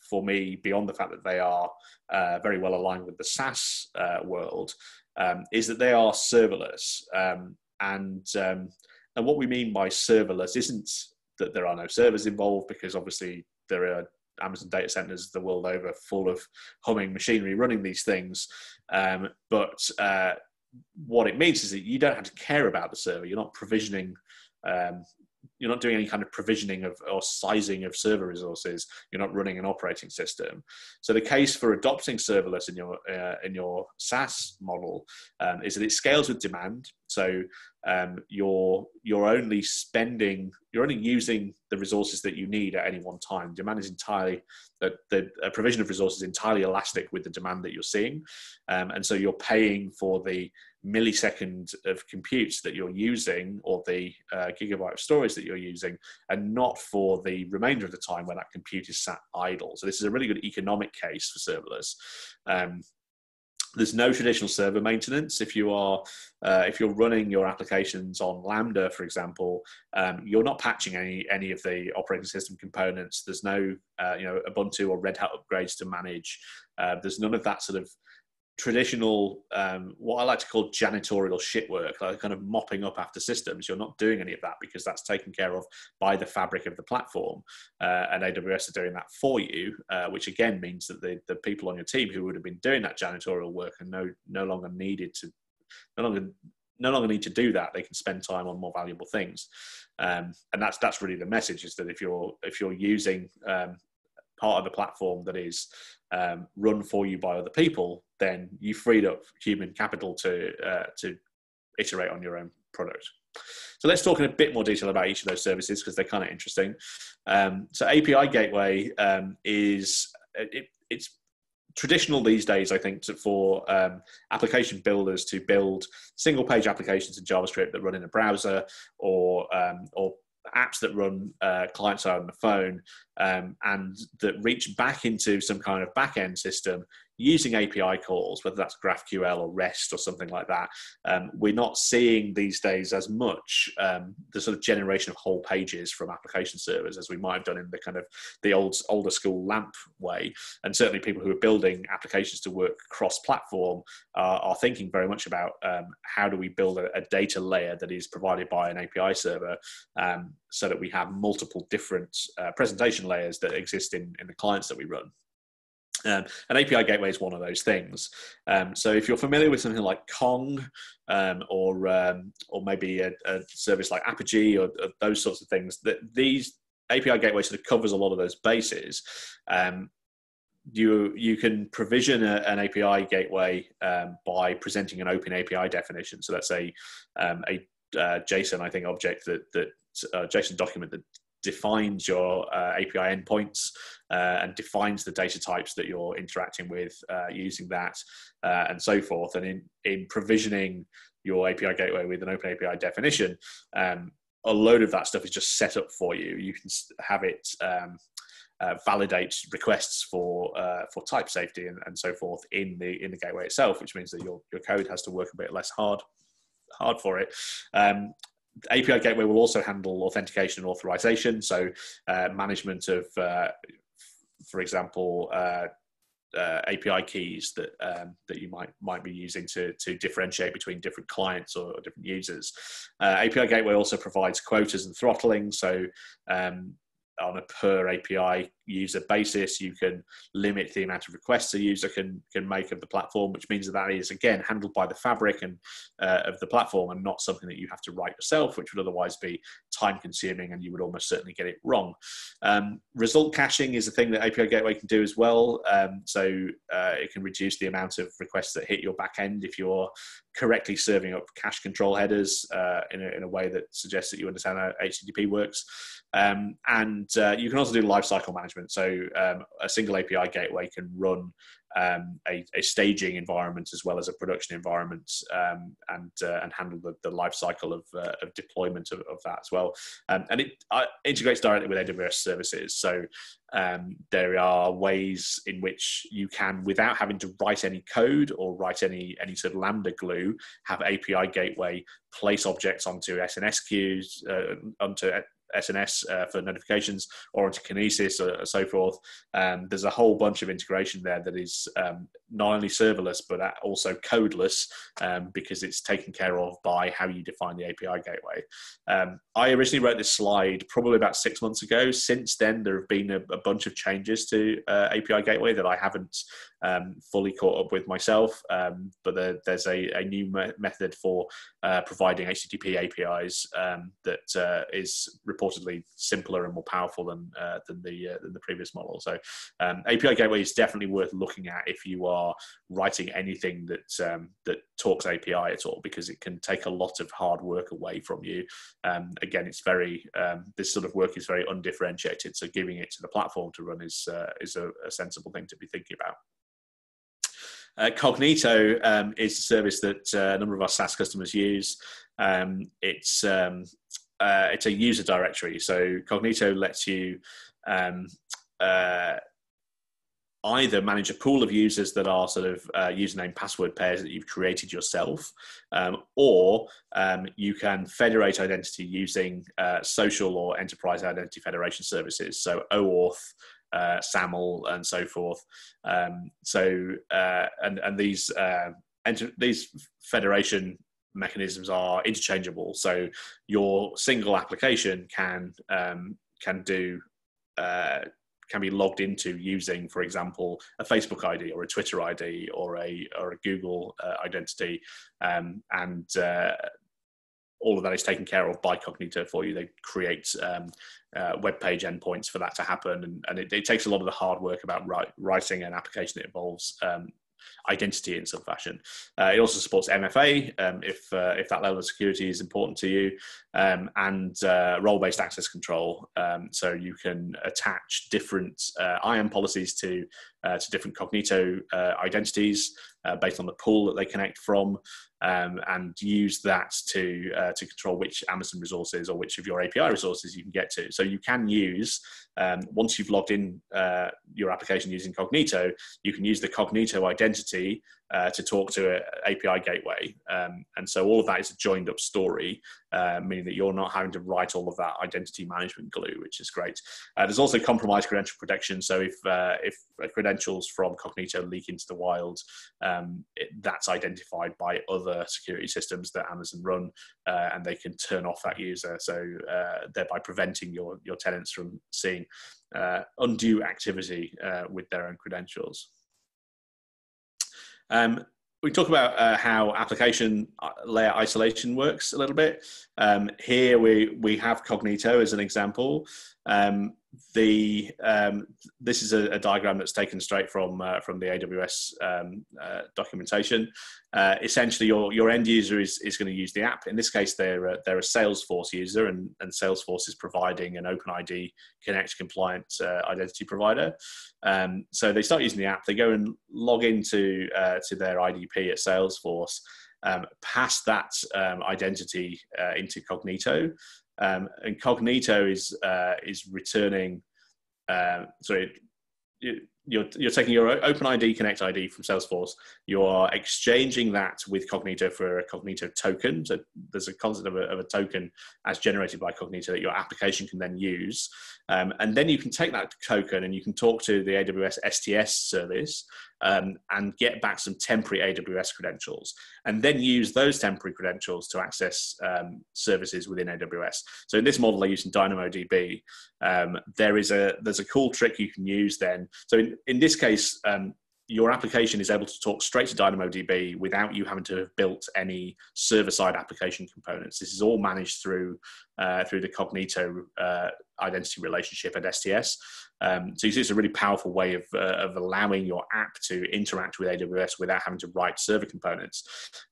for me, beyond the fact that they are uh, very well aligned with the SaaS world, um, is that they are serverless. Um, and um, and what we mean by serverless isn't that there are no servers involved, because obviously there are Amazon data centers the world over full of humming machinery running these things. Um, but uh, what it means is that you don't have to care about the server. You're not provisioning um, you're not doing any kind of provisioning of or sizing of server resources. You're not running an operating system. So the case for adopting serverless in your uh, in your SaaS model um, is that it scales with demand. So um, you're you're only spending you're only using the resources that you need at any one time. Demand is entirely the, the provision of resources entirely elastic with the demand that you're seeing, um, and so you're paying for the millisecond of compute that you're using or the uh, gigabyte of storage that you're using and not for the remainder of the time when that compute is sat idle. So this is a really good economic case for serverless. Um, there's no traditional server maintenance. If you are uh, if you're running your applications on lambda for example um, you're not patching any any of the operating system components. There's no uh, you know ubuntu or red hat upgrades to manage. Uh, there's none of that sort of traditional, um, what I like to call janitorial shit work, like kind of mopping up after systems. You're not doing any of that because that's taken care of by the fabric of the platform. Uh, and AWS are doing that for you, uh, which again means that the, the people on your team who would have been doing that janitorial work are no, no longer needed to, no longer no longer need to do that. They can spend time on more valuable things, um, and that's that's really the message: is that if you're if you're using um, part of the platform that is um, run for you by other people, then you freed up human capital to uh, to iterate on your own product. So let's talk in a bit more detail about each of those services because they're kind of interesting. Um, so API Gateway um, is it, it's traditional these days, I think, to, for um, application builders to build single page applications in JavaScript that run in a browser or um, or apps that run uh, client side on the phone um, and that reach back into some kind of back end system using API calls, whether that's GraphQL or REST or something like that, um, we're not seeing these days as much um, the sort of generation of whole pages from application servers as we might have done in the kind of the old older school LAMP way. And certainly, people who are building applications to work cross-platform uh, are thinking very much about um, how do we build a, a, data layer that is provided by an API server, um, so that we have multiple different uh, presentation layers that exist in, in the clients that we run. Um, an API gateway is one of those things. Um, so if you're familiar with something like Kong um, or um, or maybe a, a, service like Apigee or, or, those sorts of things, that these API gateway sort of covers a lot of those bases. Um, you you can provision a, an API gateway um, by presenting an open API definition. So that's a a uh, JSON I think object that that uh, JSON document that defines your uh, API endpoints uh, and defines the data types that you're interacting with uh, using that uh, and so forth. And in, in provisioning your API gateway with an open API definition, um, a load of that stuff is just set up for you. You can have it um, uh, validate requests for uh, for type safety and, and so forth in the in the gateway itself, which means that your your code has to work a bit less hard hard for it. Um, API Gateway will also handle authentication and authorization, so uh, management of, uh, for example, uh, uh API keys that um, that you might might be using to to differentiate between different clients or, different users. Uh, API Gateway also provides quotas and throttling, so um, on a per API user basis. You can limit the amount of requests a user can can make of the platform, which means that that is again handled by the fabric and uh, of the platform, and not something that you have to write yourself, which would otherwise be time consuming, and you would almost certainly get it wrong. Um, result caching is a thing that API Gateway can do as well. Um, so uh, it can reduce the amount of requests that hit your backend if you're correctly serving up cache control headers uh, in, a, in a way that suggests that you understand how HTTP works. Um, and uh, you can also do lifecycle management. So um, a single API gateway can run um, a, a, staging environment as well as a production environment um, and uh, and handle the, the life cycle of, uh, of deployment of, of, that as well. Um, and it uh, integrates directly with AWS services. So um, there are ways in which you can, without having to write any code or write any any sort of Lambda glue, have API gateway place objects onto SNS queues, uh, onto SNS uh, for notifications or into Kinesis or, or so forth. Um, there's a whole bunch of integration there that is um, not only serverless but also codeless um, because it's taken care of by how you define the API gateway. Um, I originally wrote this slide probably about six months ago. Since then, there have been a, a bunch of changes to uh, API gateway that I haven't um, fully caught up with myself. Um, but there, there's a, a new me- method for uh, providing HTTP APIs that uh, is reportedly simpler and more powerful than uh, than the uh, than the previous model. So um, API Gateway is definitely worth looking at if you are writing anything that um, that talks API at all, because it can take a lot of hard work away from you. Um, again, it's very this sort of work is very undifferentiated. So giving it to the platform to run is uh, is a, a sensible thing to be thinking about. Uh, Cognito um, is a service that uh, a number of our SaaS customers use. Um, it's um, uh, it's a user directory, so Cognito lets you um, uh, either manage a pool of users that are sort of uh, username password pairs that you've created yourself, um, or um, you can federate identity using uh, social or enterprise identity federation services. So OAuth uh, SAML, and so forth. Um, so, uh, and and these uh, enter- these federation mechanisms are interchangeable. So, your single application can um, can do uh, can be logged into using, for example, a Facebook ID or a Twitter ID or a or a Google uh, identity, um, and uh, all of that is taken care of by Cognito for you. They create um, uh, web page endpoints for that to happen, and, and it, it, takes a lot of the hard work about write, writing an application that involves um, identity in some fashion. Uh, it also supports MFA um, if uh, if that level of security is important to you, um, and uh, role-based access control. Um, so you can attach different uh, IAM policies to uh, to different Cognito uh, identities uh, based on the pool that they connect from, um, and use that to uh, to control which Amazon resources or which of your API resources you can get to. So you can use um, once you've logged in uh, your application using Cognito, you can use the Cognito identity uh, to talk to an API gateway. Um, and so all of that is a joined up story, uh, meaning that you're not having to write all of that identity management glue, which is great. Uh, there's also compromised credential protection. So if uh, if credentials from Cognito leak into the wild, um, it, that's identified by other security systems that Amazon run, uh, and they can turn off that user. So uh, thereby preventing your your tenants from seeing undue activity with their own credentials. Um, we talk about uh, how application uh, layer isolation works a little bit. Um, here we we have Cognito as an example. Um, the um, this is a, a, diagram that's taken straight from uh, from the AWS um, uh, documentation. Uh, essentially, your your end user is, is going to use the app. In this case, they're a, they're a Salesforce user, and, and Salesforce is providing an OpenID Connect compliant uh, identity provider. Um, so they start using the app. They go and log into uh, to their IDP at Salesforce. Um, pass that um, identity uh, into Cognito, um, and Cognito is uh, is returning. Uh, sorry, you're, you're taking your open ID Connect ID from Salesforce. You are exchanging that with Cognito for a Cognito token. So there's a concept of a, of a token as generated by Cognito that your application can then use. Um, and then you can take that token and you can talk to the AWS STS service um, and get back some temporary AWS credentials, and then use those temporary credentials to access um, services within AWS. So in this model, they're using DynamoDB. Um, there is a there's a cool trick you can use then. So in, in this case, um, your application is able to talk straight to DynamoDB without you having to have built any server-side application components. This is all managed through uh, through the Cognito uh, identity relationship at STS. Um, so you see, it's a really powerful way of, uh, of allowing your app to interact with AWS without having to write server components.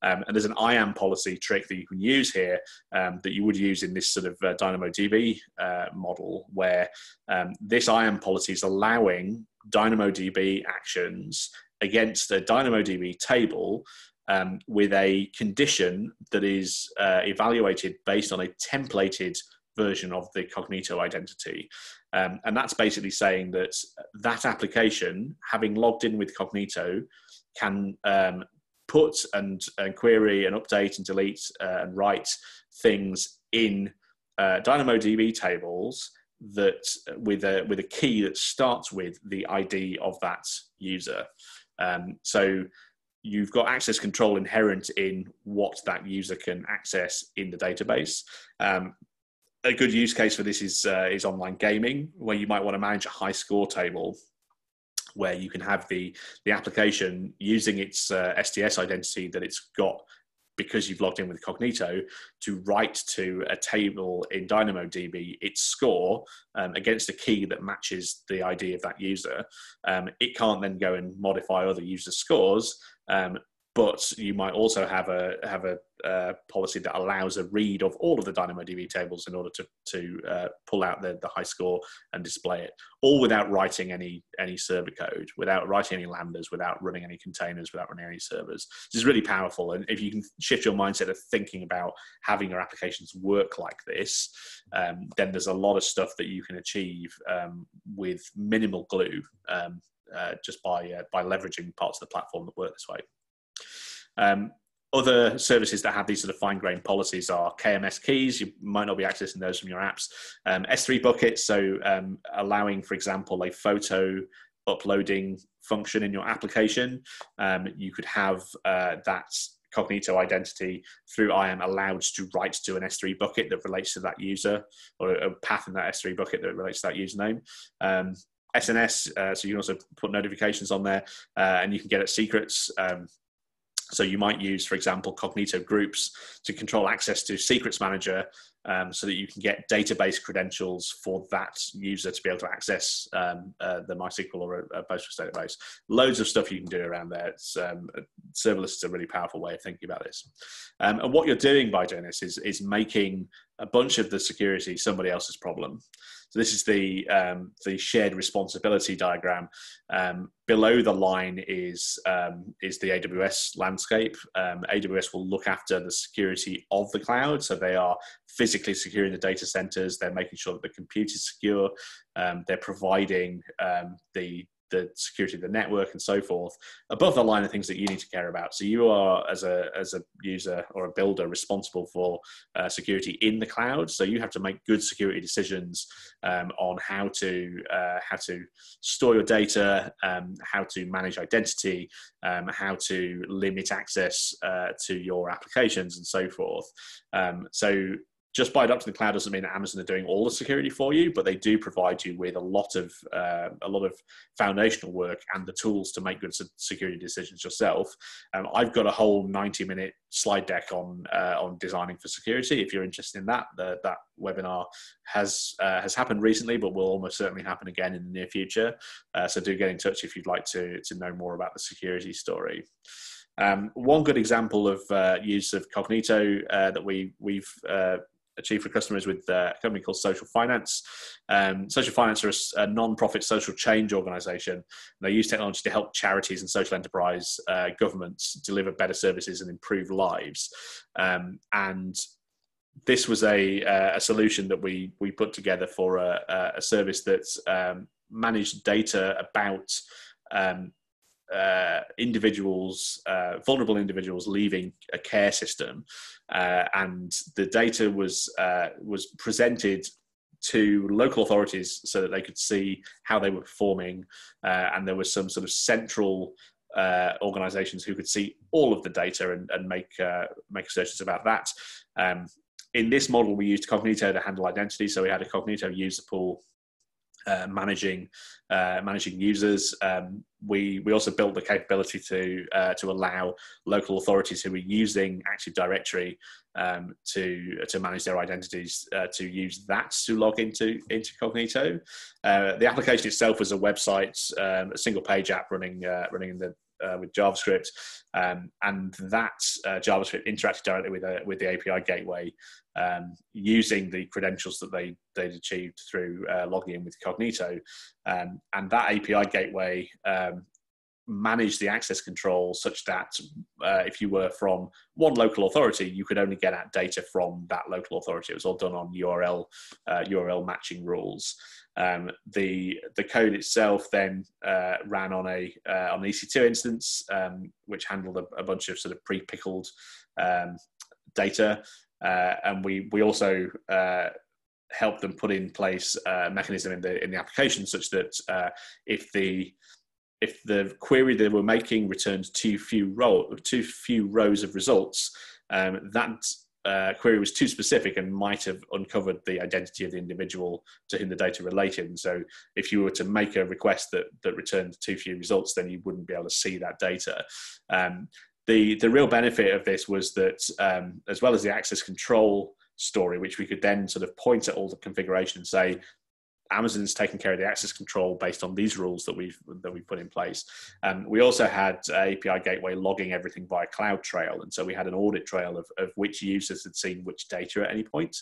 Um, and there's an IAM policy trick that you can use here um, that you would use in this sort of uh, DynamoDB uh, model, where um, this IAM policy is allowing DynamoDB actions against a DynamoDB table um, with a condition that is uh, evaluated based on a templated version of the Cognito identity. Um, and that's basically saying that that application, having logged in with Cognito, can um, put and, and, query and update and delete uh, and write things in uh, DynamoDB tables that with a with a key that starts with the ID of that user. Um, so you've got access control inherent in what that user can access in the database. Um, a good use case for this is uh, is online gaming, where you might want to manage a high score table, where you can have the the application using its uh, STS identity that it's got because you've logged in with Cognito to write to a table in DynamoDB its score um, against a key that matches the ID of that user. Um, it can't then go and modify other user scores, um, but you might also have a have a uh, policy that allows a read of all of the DynamoDB tables in order to to uh, pull out the, the high score and display it, all without writing any any server code, without writing any lambdas, without running any containers, without running any servers. This is really powerful, and if you can shift your mindset of thinking about having your applications work like this, um, then there's a lot of stuff that you can achieve um, with minimal glue. Um, uh, just by uh, by leveraging parts of the platform that work this way. Um, other services that have these sort of fine grained policies are KMS keys. You might not be accessing those from your apps. Um, S3 buckets, so um, allowing, for example, a photo uploading function in your application. Um, you could have uh, that Cognito identity through IAM allowed to write to an S3 bucket that relates to that user or a path in that S3 bucket that relates to that username. Um, SNS, uh, so you can also put notifications on there uh, and you can get at secrets. Um, so you might use, for example, Cognito groups to control access to Secrets Manager um, so that you can get database credentials for that user to be able to access um, uh, the MySQL or a, a, Postgres database. Loads of stuff you can do around there. Um, serverless is a really powerful way of thinking about this. Um, and what you're doing by doing this is, is making a bunch of the security somebody else's problem. So this is the um, the shared responsibility diagram. Um, below the line is um, is the AWS landscape. Um, AWS will look after the security of the cloud, so they are physically securing the data centers. They're making sure that the compute is secure. Um, they're providing um, the the security of the network and so forth above the line of things that you need to care about. So you are as a as a user or a builder responsible for uh, security in the cloud. So you have to make good security decisions um, on how to uh, how to store your data um, how to manage identity um, how to limit access uh, to your applications and so forth. Um, so just by adopting the cloud doesn't mean that Amazon are doing all the security for you, but they do provide you with a lot of uh, a lot of foundational work and the tools to make good security decisions yourself. Um, I've got a whole ninety minute slide deck on uh, on designing for security. If you're interested in that, the, that webinar has uh, has happened recently, but will almost certainly happen again in the near future. Uh, so do get in touch if you'd like to to know more about the security story. Um, one good example of uh, use of Cognito uh, that we we've uh, achieve for customers with uh, a company called Social Finance. Um, social Finance are a, a non-profit social change organisation. They use technology to help charities and social enterprise uh, governments deliver better services and improve lives. Um, and this was a, uh, a solution that we we put together for a, a service that um, managed data about um, uh, individuals, uh, vulnerable individuals leaving a care system, uh, and the data was uh, was presented to local authorities so that they could see how they were performing, uh, and there was some sort of central uh, organisations who could see all of the data and, and make make assertions about that. Um, in this model, we used Cognito to handle identity, so we had a Cognito user pool uh, managing uh, managing users. Um, we we also built the capability to uh, to allow local authorities who are using Active Directory um, to to manage their identities uh, to use that to log into into Cognito. Uh, the application itself was a website, um, a single page app running running in the uh, with JavaScript, um, and that uh, JavaScript interacted directly with a, with the API gateway um, using the credentials that they they'd achieved through uh, logging in with Cognito, um, and that API gateway um, managed the access control such that uh, if you were from one local authority, you could only get at data from that local authority. It was all done on URL URL uh, matching rules. Um, the the code itself then uh, ran on a uh, on an EC2 instance, um, which handled a, a, bunch of sort of pre-pickled um, data, uh, and we we also uh, helped them put in place a mechanism in the in the application such that uh, if the if the query they were making returned too few row too few rows of results, um, that uh, query was too specific and might have uncovered the identity of the individual to whom the data related. And so, if you were to make a request that that returned too few results, then you wouldn't be able to see that data. Um, the the real benefit of this was that, um, as well as the access control story, which we could then sort of point at all the configuration and say, Amazon's taking care of the access control based on these rules that we've that we put in place. Um, we also had API gateway logging everything via CloudTrail, and so we had an audit trail of, of which users had seen which data at any point,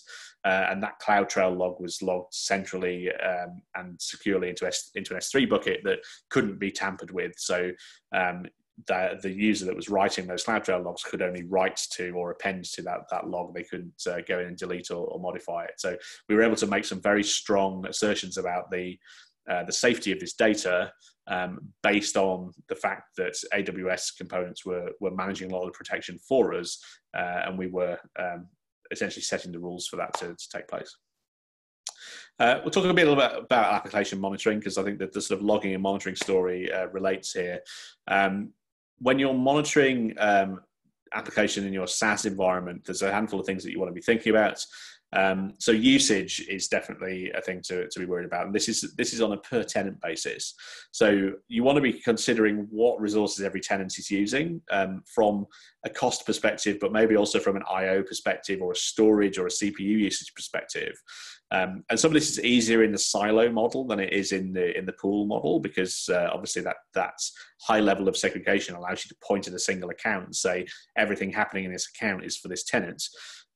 uh, and that CloudTrail log was logged centrally um, and securely into S, into an S3 bucket that couldn't be tampered with. So um, the, the user that was writing those CloudTrail logs could only write to or append to that, that log. They couldn't uh, go in and delete or, or, modify it. So we were able to make some very strong assertions about the, uh, the safety of this data um, based on the fact that AWS components were, were managing a lot of the protection for us, uh, and we were um, essentially setting the rules for that to, to take place. Uh, we'll talk a bit about, about application monitoring because I think that the sort of logging and monitoring story uh, relates here. Um, when you're monitoring um, application in your SaaS environment, there's a handful of things that you want to be thinking about. Um, so usage is definitely a thing to, to be worried about. And this is this is on a per tenant basis. So you want to be considering what resources every tenant is using um, from a cost perspective, but maybe also from an I/O perspective, or a storage or a CPU usage perspective. Um, and some of this is easier in the silo model than it is in the in the pool model because uh, obviously that that high level of segregation allows you to point at a single account and say everything happening in this account is for this tenant.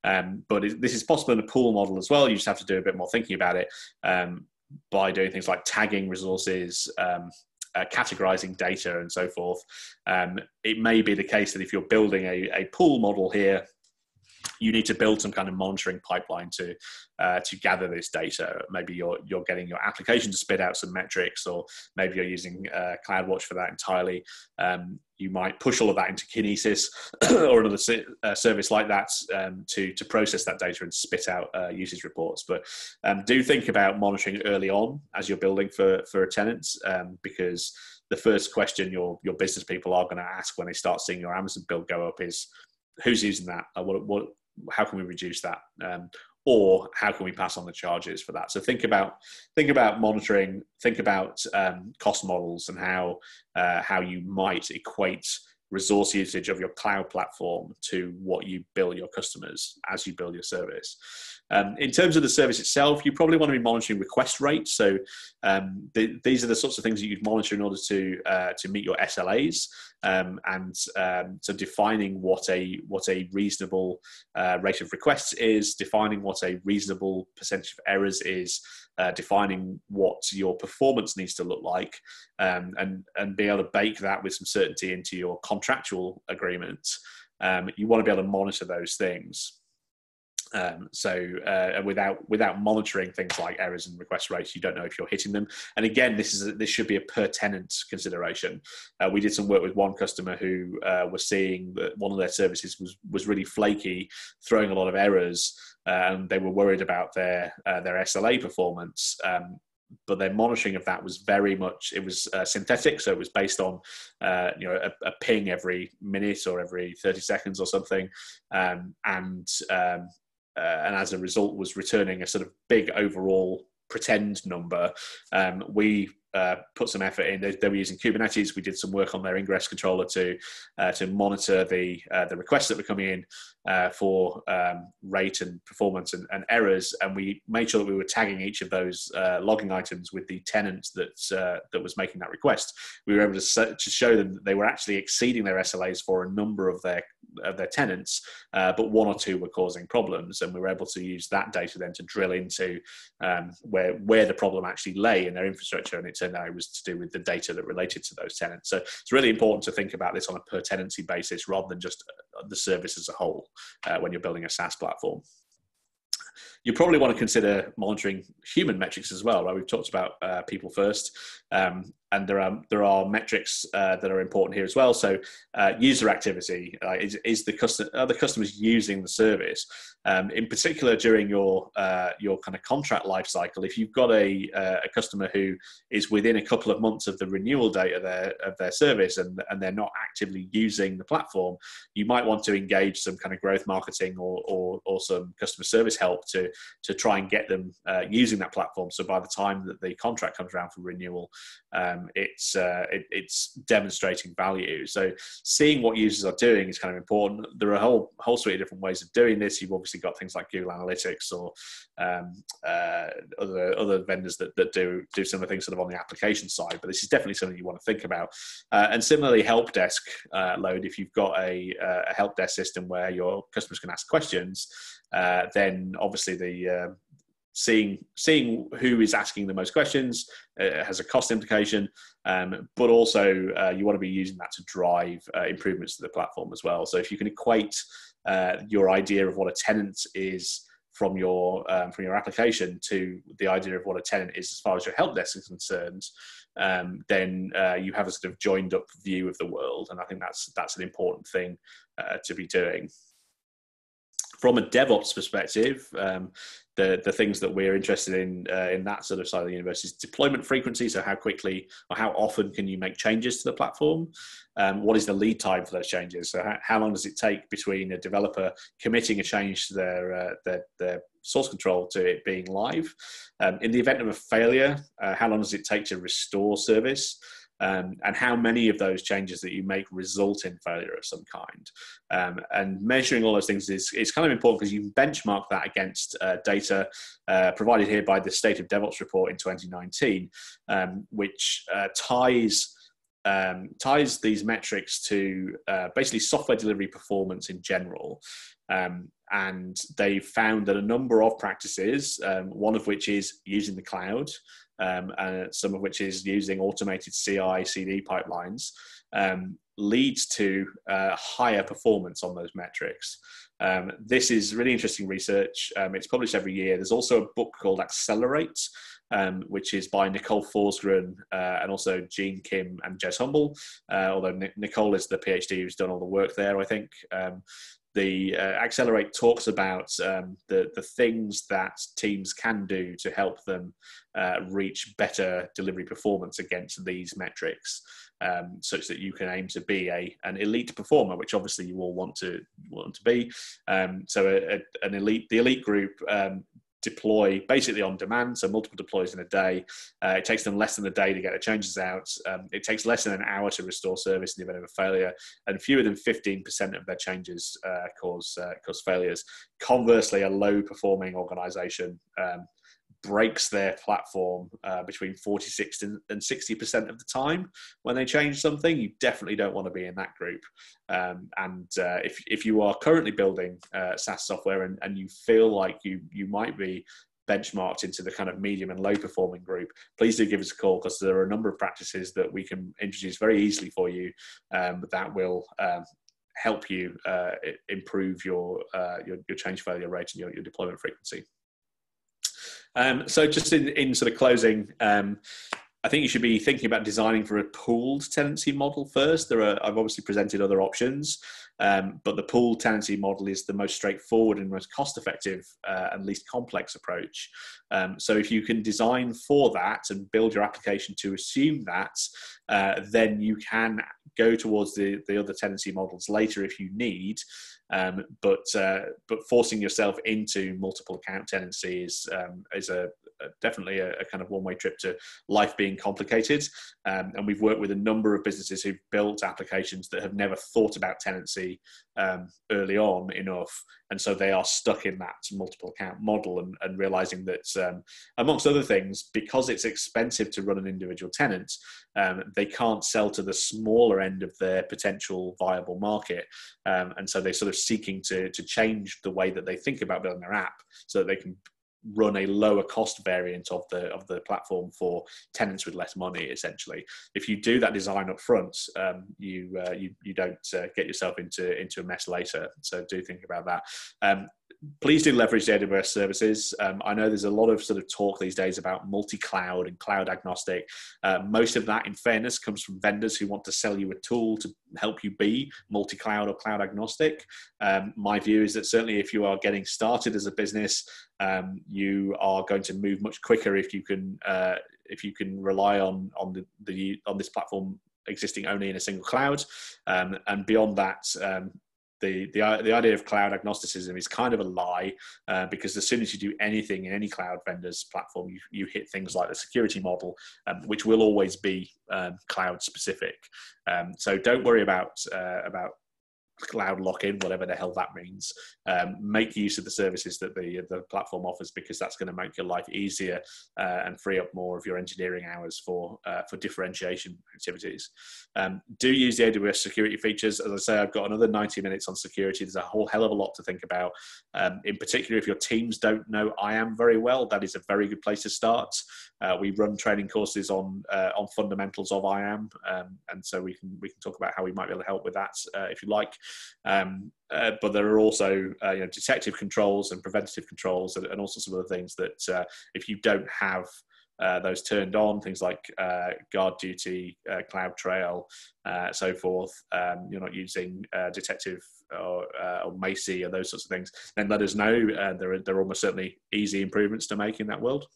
Um, but it, this is possible in a pool model as well. You just have to do a bit more thinking about it um, by doing things like tagging resources, um, uh, categorizing data, and so forth. Um, it may be the case that if you're building a, a pool model here, you need to build some kind of monitoring pipeline to uh, to gather this data. Maybe you're you're getting your application to spit out some metrics, or maybe you're using uh, CloudWatch for that entirely. Um, you might push all of that into Kinesis or another uh, service like that um, to to process that data and spit out uh, usage reports. But um, do think about monitoring early on as you're building for for a tenant, um, because the first question your your business people are going to ask when they start seeing your Amazon bill go up is who's using that? Uh, what, what, how can we reduce that? Um, or how can we pass on the charges for that? So think about think about monitoring, think about um, cost models and how uh, how you might equate resource usage of your cloud platform to what you bill your customers as you build your service. Um, in terms of the service itself, you probably want to be monitoring request rates. So um, the, these are the sorts of things that you'd monitor in order to uh, to meet your SLAs, um, and um, so defining what a what a reasonable uh, rate of requests is, defining what a reasonable percentage of errors is, uh, defining what your performance needs to look like, um, and and be able to bake that with some certainty into your contractual agreements. Um, you want to be able to monitor those things. Um, so uh, without without monitoring things like errors and request rates, you don't know if you're hitting them. And again, this is a, this should be a per tenant consideration. Uh, we did some work with one customer who uh, was seeing that one of their services was was really flaky, throwing a lot of errors, uh, and they were worried about their uh, their SLA performance. Um, but their monitoring of that was very much it was uh, synthetic so it was based on uh, you know a, a, ping every minute or every 30 seconds or something um, and um, uh, and as a result was returning a sort of big overall pretend number. Um, we uh, put some effort in. They, they, were using Kubernetes. We did some work on their ingress controller to uh, to monitor the uh, the requests that were coming in uh, for um, rate and performance and, and, errors, and we made sure that we were tagging each of those uh, logging items with the tenant that uh, that was making that request. We were able to, to show them that they were actually exceeding their SLAs for a number of their of their tenants, but one or two were causing problems, and we were able to use that data then to drill into um, where where the problem actually lay in their infrastructure, and it turned out it was to do with the data that related to those tenants. So it's really important to think about this on a per tenancy basis rather than just uh, the service as a whole uh, when you're building a SaaS platform you probably want to consider monitoring human metrics as well. Right? We've talked about uh, people first, um, and there are there are metrics uh, that are important here as well. So, uh, user activity uh, is, is the customer are the customers using the service? Um, in particular, during your uh, your kind of contract life cycle, if you've got a uh, a customer who is within a couple of months of the renewal date of their of their service and and they're not actively using the platform, you might want to engage some kind of growth marketing or or, or some customer service help to to try and get them using that platform. So by the time that the contract comes around for renewal, um, it's uh, it, it's demonstrating value. So seeing what users are doing is kind of important. There are a whole whole suite of different ways of doing this. You've obviously got things like Google Analytics or um, uh, other other vendors that, that do do similar things sort of on the application side. But this is definitely something you want to think about. Uh, and similarly, help desk uh, load. If you've got a, uh, a help desk system where your customers can ask questions, uh, then obviously the seeing seeing who is asking the most questions uh, has a cost implication, um, but also uh, you want to be using that to drive uh, improvements to the platform as well. So if you can equate uh, your idea of what a tenant is from your um, from your application to the idea of what a tenant is as far as your help desk is concerned, um, then uh, you have a sort of joined up view of the world, and I think that's that's an important thing uh, to be doing from a DevOps perspective, um, the the things that we're interested in uh, in that sort of side of the universe is deployment frequency. So how quickly or how often can you make changes to the platform? Um, what is the lead time for those changes? So how, how, long does it take between a developer committing a change to their uh, their, their source control to it being live? Um, in the event of a failure, uh, how long does it take to restore service? Um, and how many of those changes that you make result in failure of some kind. Um, and measuring all those things is, is kind of important because you can benchmark that against uh, data uh, provided here by the State of DevOps report in 2019, um, which uh, ties um, ties these metrics to uh, basically software delivery performance in general. Um, and they found that a number of practices, um, one of which is using the cloud, um, and some of which is using automated CI CD pipelines, um, leads to uh, higher performance on those metrics. Um, this is really interesting research. Um, it's published every year. There's also a book called Accelerate, um, which is by Nicole Forsgren uh, and also Gene Kim and Jez Humble. Uh, although Nicole is the PhD who's done all the work there, I think. Um, the uh, Accelerate talks about um, the the things that teams can do to help them uh, reach better delivery performance against these metrics, um, such that you can aim to be a an elite performer, which obviously you all want to want to be. Um, so a, a, an elite the elite group um, deploy basically on demand, so multiple deploys in a day. Uh, it takes them less than a day to get the changes out. Um, it takes less than an hour to restore service in the event of a failure, and fewer than 15% of their changes uh, cause uh, cause failures. Conversely, a low performing organization um, breaks their platform uh, between 46 and 60% of the time when they change something. You definitely don't want to be in that group. Um, and uh, if, if you are currently building uh, SaaS software and, and you feel like you, you might be benchmarked into the kind of medium and low performing group, please do give us a call because there are a number of practices that we can introduce very easily for you um, that will um, help you uh, improve your, uh, your, your change failure rate and your, your deployment frequency. Um, so just in, in sort of closing, um, I think you should be thinking about designing for a pooled tenancy model first. There are I've obviously presented other options, um, but the pooled tenancy model is the most straightforward and most cost-effective uh, and least complex approach. Um, so if you can design for that and build your application to assume that, uh, then you can go towards the, the other tenancy models later if you need. Um, but uh, but forcing yourself into multiple account tenancy is um, is a definitely a, a, kind of one way trip to life being complicated. Um, and we've worked with a number of businesses who've built applications that have never thought about tenancy um, early on enough, and so they are stuck in that multiple account model and, and realizing that um, amongst other things, because it's expensive to run an individual tenant, um, they can't sell to the smaller end of their potential viable market, and so they're sort of seeking to, to change the way that they think about building their app so that they can run a lower cost variant of the of the platform for tenants with less money essentially. If you do that design up front um, you, uh, you you don't uh, get yourself into into a mess later. So do think about that. Um, please do leverage the AWS services. Um, I know there's a lot of sort of talk these days about multi-cloud and cloud agnostic. Uh, most of that, in fairness, comes from vendors who want to sell you a tool to help you be multi-cloud or cloud agnostic. Um, my view is that certainly if you are getting started as a business, um, you are going to move much quicker if you can uh, if you can rely on on the, the on this platform existing only in a single cloud. Um, and beyond that, um, the, the, the idea of cloud agnosticism is kind of a lie uh, because as soon as you do anything in any cloud vendor's platform, you, you hit things like the security model, um, which will always be um, cloud specific. Um, so don't worry about uh, about cloud lock-in, whatever the hell that means. Um, make use of the services that the the platform offers because that's going to make your life easier uh, and free up more of your engineering hours for uh, for differentiation activities. Um, do use the AWS security features. As I say, I've got another 90 minutes on security. There's a whole hell of a lot to think about. Um, in particular, if your teams don't know IAM very well, that is a very good place to start. Uh, we run training courses on uh, on fundamentals of IAM, um, and so we can we can talk about how we might be able to help with that uh, if you like. Um, uh, but there are also uh, you know, detective controls and preventative controls and, and also some other things that uh, if you don't have uh, those turned on, things like uh, GuardDuty, uh, CloudTrail, so forth. Um, you're not using detective or, or Macie or those sorts of things. Then let us know. there are there are almost certainly easy improvements to make in that world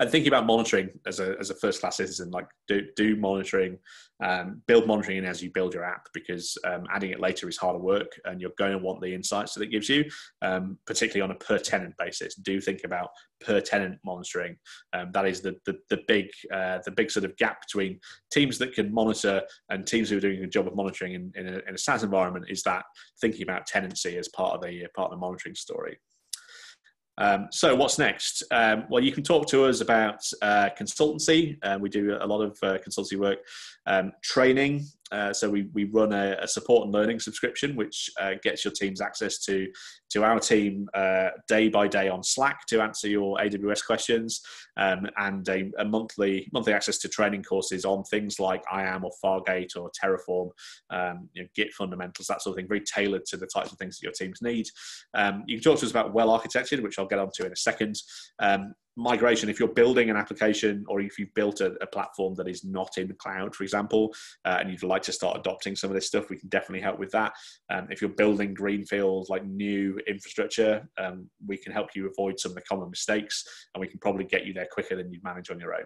and thinking about monitoring as a, as a first class citizen, like do, do monitoring, um, build monitoring in as you build your app because um, adding it later is harder work and you're going to want the insights that it gives you, um, particularly on a per tenant basis. Do think about per tenant monitoring. Um, that is the, the, the big uh, the big sort of gap between teams that can monitor and teams who are doing a job of monitoring in, in, a, in a SaaS environment is that thinking about tenancy as part of the part of the monitoring story. Um, so, what's next? Um, well, you can talk to us about uh, consultancy. Uh, we do a lot of uh, consultancy work, um, training. Uh, so, we, we run a, a, support and learning subscription, which uh, gets your teams access to, to our team uh, day by day on Slack to answer your AWS questions, um, and a, a, monthly monthly access to training courses on things like IAM or Fargate or Terraform, um, you know, Git fundamentals, that sort of thing, very tailored to the types of things that your teams need. Um, you can talk to us about well architected, which I'll get onto in a second. Migration, if you're building an application or if you've built a, a platform that is not in the cloud, for example, uh, and you'd like to start adopting some of this stuff, we can definitely help with that. Um, if you're building greenfield, like new infrastructure, um, we can help you avoid some of the common mistakes and we can probably get you there quicker than you'd manage on your own.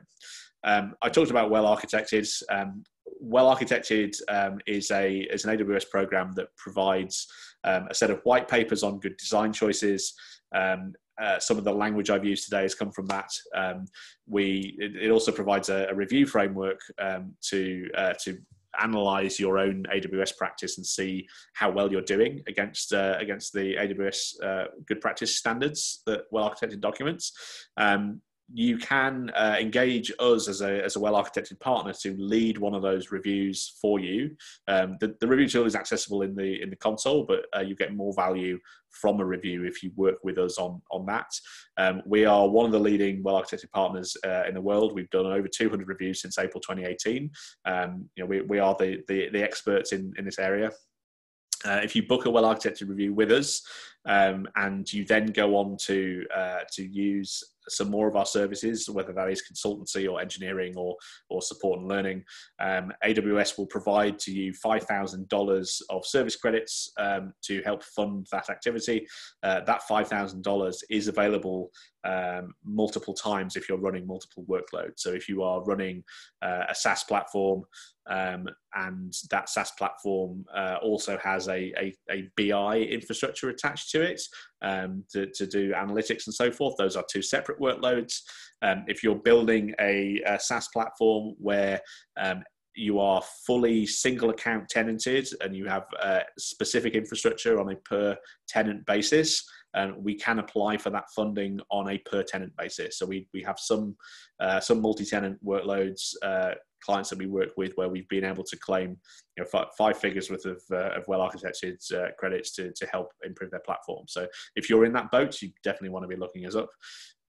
Um, I talked about well architected. Um, well architected um, is a is an AWS program that provides um, a set of white papers on good design choices, um, uh, some of the language I've used today has come from that. Um, we it, it, also provides a, a review framework um, to uh, to analyze your own AWS practice and see how well you're doing against uh, against the AWS uh, good practice standards that well architected documents. Um, you can uh, engage us as a, as a well architected partner to lead one of those reviews for you. Um, the, the, review tool is accessible in the in the console, but uh, you get more value from a review if you work with us on on that. Um, we are one of the leading well architected partners uh, in the world. We've done over 200 reviews since April 2018. Um, you know, we, we are the, the, the experts in in this area. Uh, if you book a well architected review with us um, and you then go on to uh, to use some more of our services, whether that is consultancy or engineering or, or support and learning, um, AWS will provide to you $5,000 of service credits um, to help fund that activity. Uh, that $5,000 is available um, multiple times if you're running multiple workloads. So if you are running uh, a SaaS platform um, and that SaaS platform uh, also has a, a, a, BI infrastructure attached to it um, to, to, do analytics and so forth. Those are two separate workloads. Um, if you're building a, a SaaS platform where um, you are fully single account tenanted and you have uh, specific infrastructure on a per tenant basis, and we can apply for that funding on a per tenant basis. So we, we have some uh, some multi-tenant workloads uh, clients that we work with where we've been able to claim you know five, five figures worth of, uh, of well architected uh, credits to, to help improve their platform. So if you're in that boat, you definitely want to be looking us up.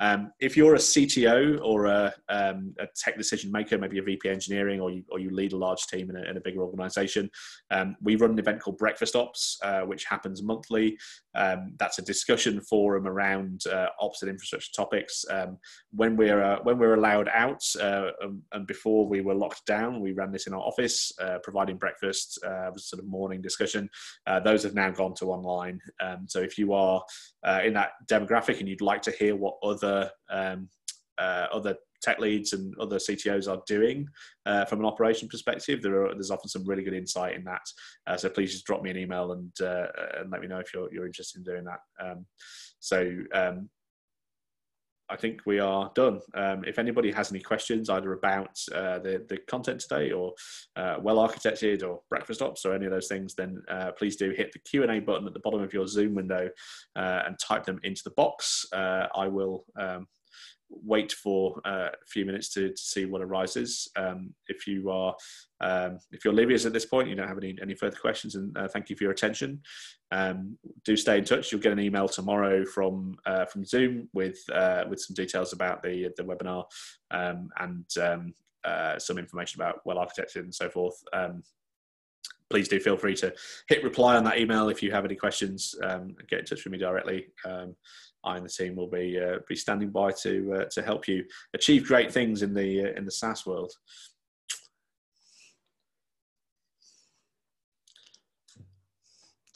Um, if you're a CTO or a, um, a, tech decision maker, maybe a VP engineering, or you, or you lead a large team in a, in a bigger organization, um, we run an event called Breakfast Ops, uh, which happens monthly. Um, that's a discussion forum around uh, ops and infrastructure topics. Um, when we're uh, when we're allowed out, uh, um, and before we were locked down, we ran this in our office, uh, providing breakfast, uh, was sort of morning discussion. those have now gone to online. so if you are in that demographic and you'd like to hear what other other um, uh, other tech leads and other CTOs are doing uh, from an operation perspective. There are, there's often some really good insight in that. Uh, so please just drop me an email and uh, and let me know if you're you're interested in doing that. Um, so um, I think we are done. Um, if anybody has any questions, either about uh, the the content today, or uh, well architected, or breakfast ops, or any of those things, then uh, please do hit the Q and A button at the bottom of your Zoom window uh, and type them into the box. Uh, I will. Um, wait for uh, a few minutes to, to see what arises. Um, if you are um, if you're Livius at this point, you don't have any, any further questions, and uh, thank you for your attention. Um, do stay in touch. You'll get an email tomorrow from uh, from Zoom with uh, with some details about the the webinar um, and um, uh, some information about well architected and so forth. Um, please do feel free to hit reply on that email if you have any questions. Get in touch with me directly. I and the team will be uh, be standing by to uh, to help you achieve great things in the uh, in the SaaS world.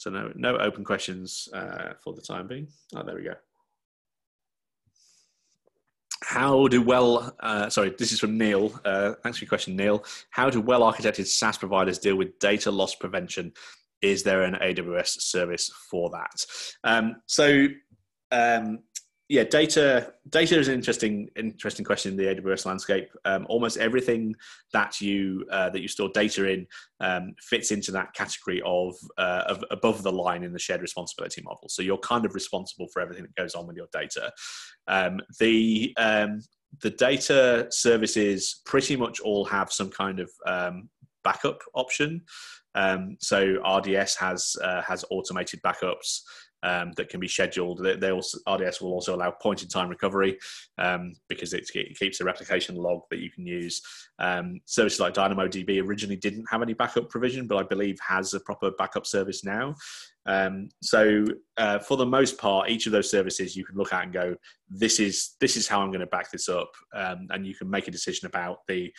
So no, no open questions uh, for the time being. Oh, there we go. How do well, uh, sorry, this is from Neil. Uh, thanks for your question, Neil. How do well architected SaaS providers deal with data loss prevention? Is there an AWS service for that? Um, so, um, yeah, data data is an interesting interesting question in the AWS landscape. Um, almost everything that you uh, that you store data in um, fits into that category of, uh, of above the line in the shared responsibility model. So you're kind of responsible for everything that goes on with your data. Um, the um, the data services pretty much all have some kind of um, backup option. Um, so RDS has uh, has automated backups um, that can be scheduled. They, they, also, RDS will also allow point in time recovery um, because it, it, keeps a replication log that you can use. Um, services like DynamoDB originally didn't have any backup provision, but I believe has a proper backup service now. Um, so uh, for the most part, each of those services you can look at and go, this is this is how I'm going to back this up, um, and you can make a decision about the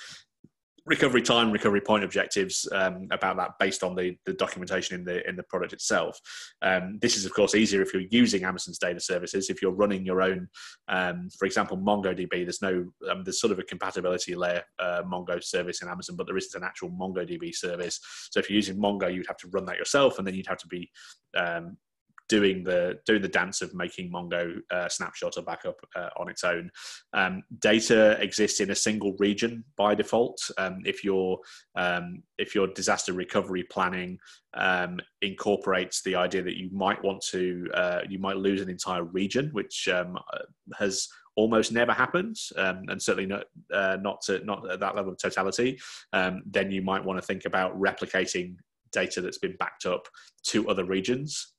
recovery time, recovery point objectives um, about that based on the, the documentation in the in the product itself. Um, this is of course easier if you're using Amazon's data services. If you're running your own, um, for example, MongoDB, there's no um, there's sort of a compatibility layer uh, Mongo service in Amazon, but there isn't an actual MongoDB service. So if you're using Mongo, you'd have to run that yourself, and then you'd have to be um, doing the doing the dance of making Mongo uh, snapshot or backup uh, on its own. Um, data exists in a single region by default. Um, if your um, if your disaster recovery planning um, incorporates the idea that you might want to uh, you might lose an entire region, which um, has almost never happened, um, and certainly not uh, not to, not at that level of totality, then you might want to think about replicating data that's been backed up to other regions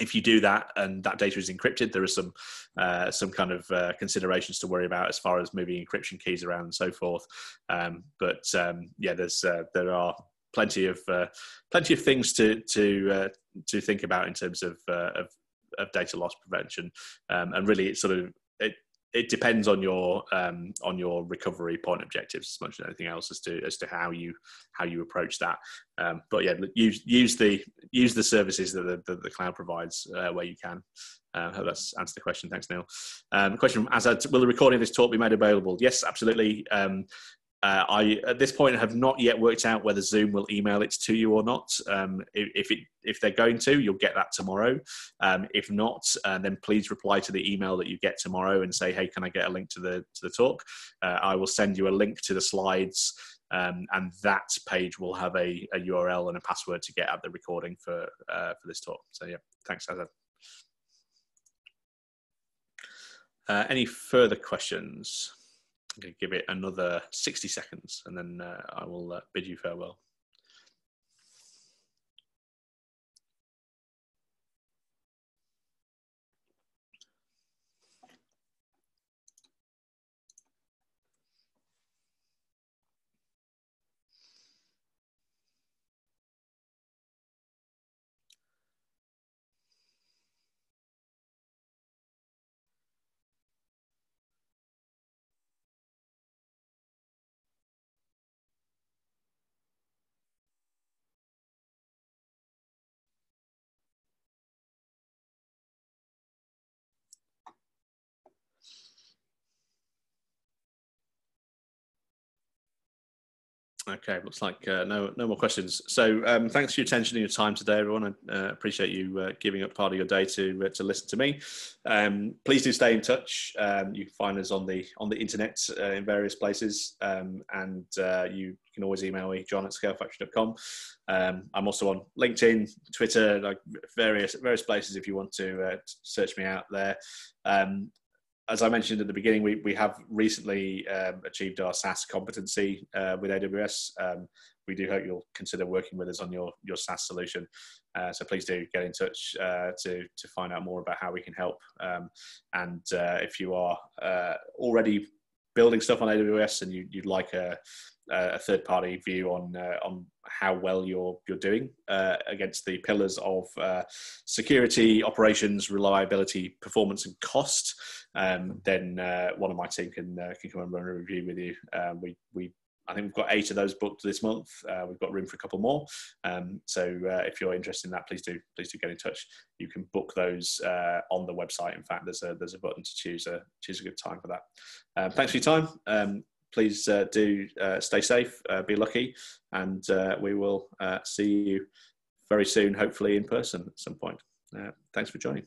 if you do that and that data is encrypted, there are some uh, some kind of uh, considerations to worry about as far as moving encryption keys around and so forth. Um, but um, yeah, there's uh, there are plenty of uh, plenty of things to to uh, to think about in terms of, uh, of of data loss prevention, um, and really it's sort of it depends on your um, on your recovery point objectives as much as anything else as to as to how you how you approach that. Um, but yeah, use use the use the services that the, the, the cloud provides uh, where you can. Uh, hope that's answered the question. Thanks, Neil. Um, question from Azad: Will the recording of this talk be made available? Yes, absolutely. Um, uh, I at this point have not yet worked out whether Zoom will email it to you or not. Um, if, it, if they're going to, you'll get that tomorrow. Um, if not, uh, then please reply to the email that you get tomorrow and say, "Hey, can I get a link to the to the talk?" Uh, I will send you a link to the slides, um, and that page will have a, a, URL and a password to get at the recording for uh, for this talk. So yeah, thanks, Azad. Uh, any further questions? I'm going to give it another 60 seconds and then uh, I will uh, bid you farewell. Okay, looks like uh, no no more questions. So um, thanks for your attention and your time today, everyone. I uh, appreciate you uh, giving up part of your day to uh, to listen to me. Um, please do stay in touch. Um, you can find us on the on the internet uh, in various places, um, and uh, you can always email me jon at scalefactory.com. Um, I'm also on LinkedIn, Twitter, like various various places if you want to search me out there. Um, as I mentioned at the beginning, we, we have recently um, achieved our SaaS competency uh, with AWS. Um, we do hope you'll consider working with us on your, your SaaS solution. Uh, so please do get in touch uh, to, to find out more about how we can help. Um, and uh, if you are uh, already building stuff on AWS and you, would like a, a third party view on uh, on how well you're you're doing uh, against the pillars of uh, security, operations, reliability, performance, and cost, um, then uh, one of my team can uh, can come and run a review with you. Um, we we I think we've got eight of those booked this month. Uh, we've got room for a couple more. Um, so uh, if you're interested in that, please do please do get in touch. You can book those uh, on the website. In fact, there's a there's a button to choose a choose a good time for that. Um, thanks for your time. Um, please uh, do uh, stay safe, be lucky, and we will see you very soon, hopefully in person at some point. thanks for joining.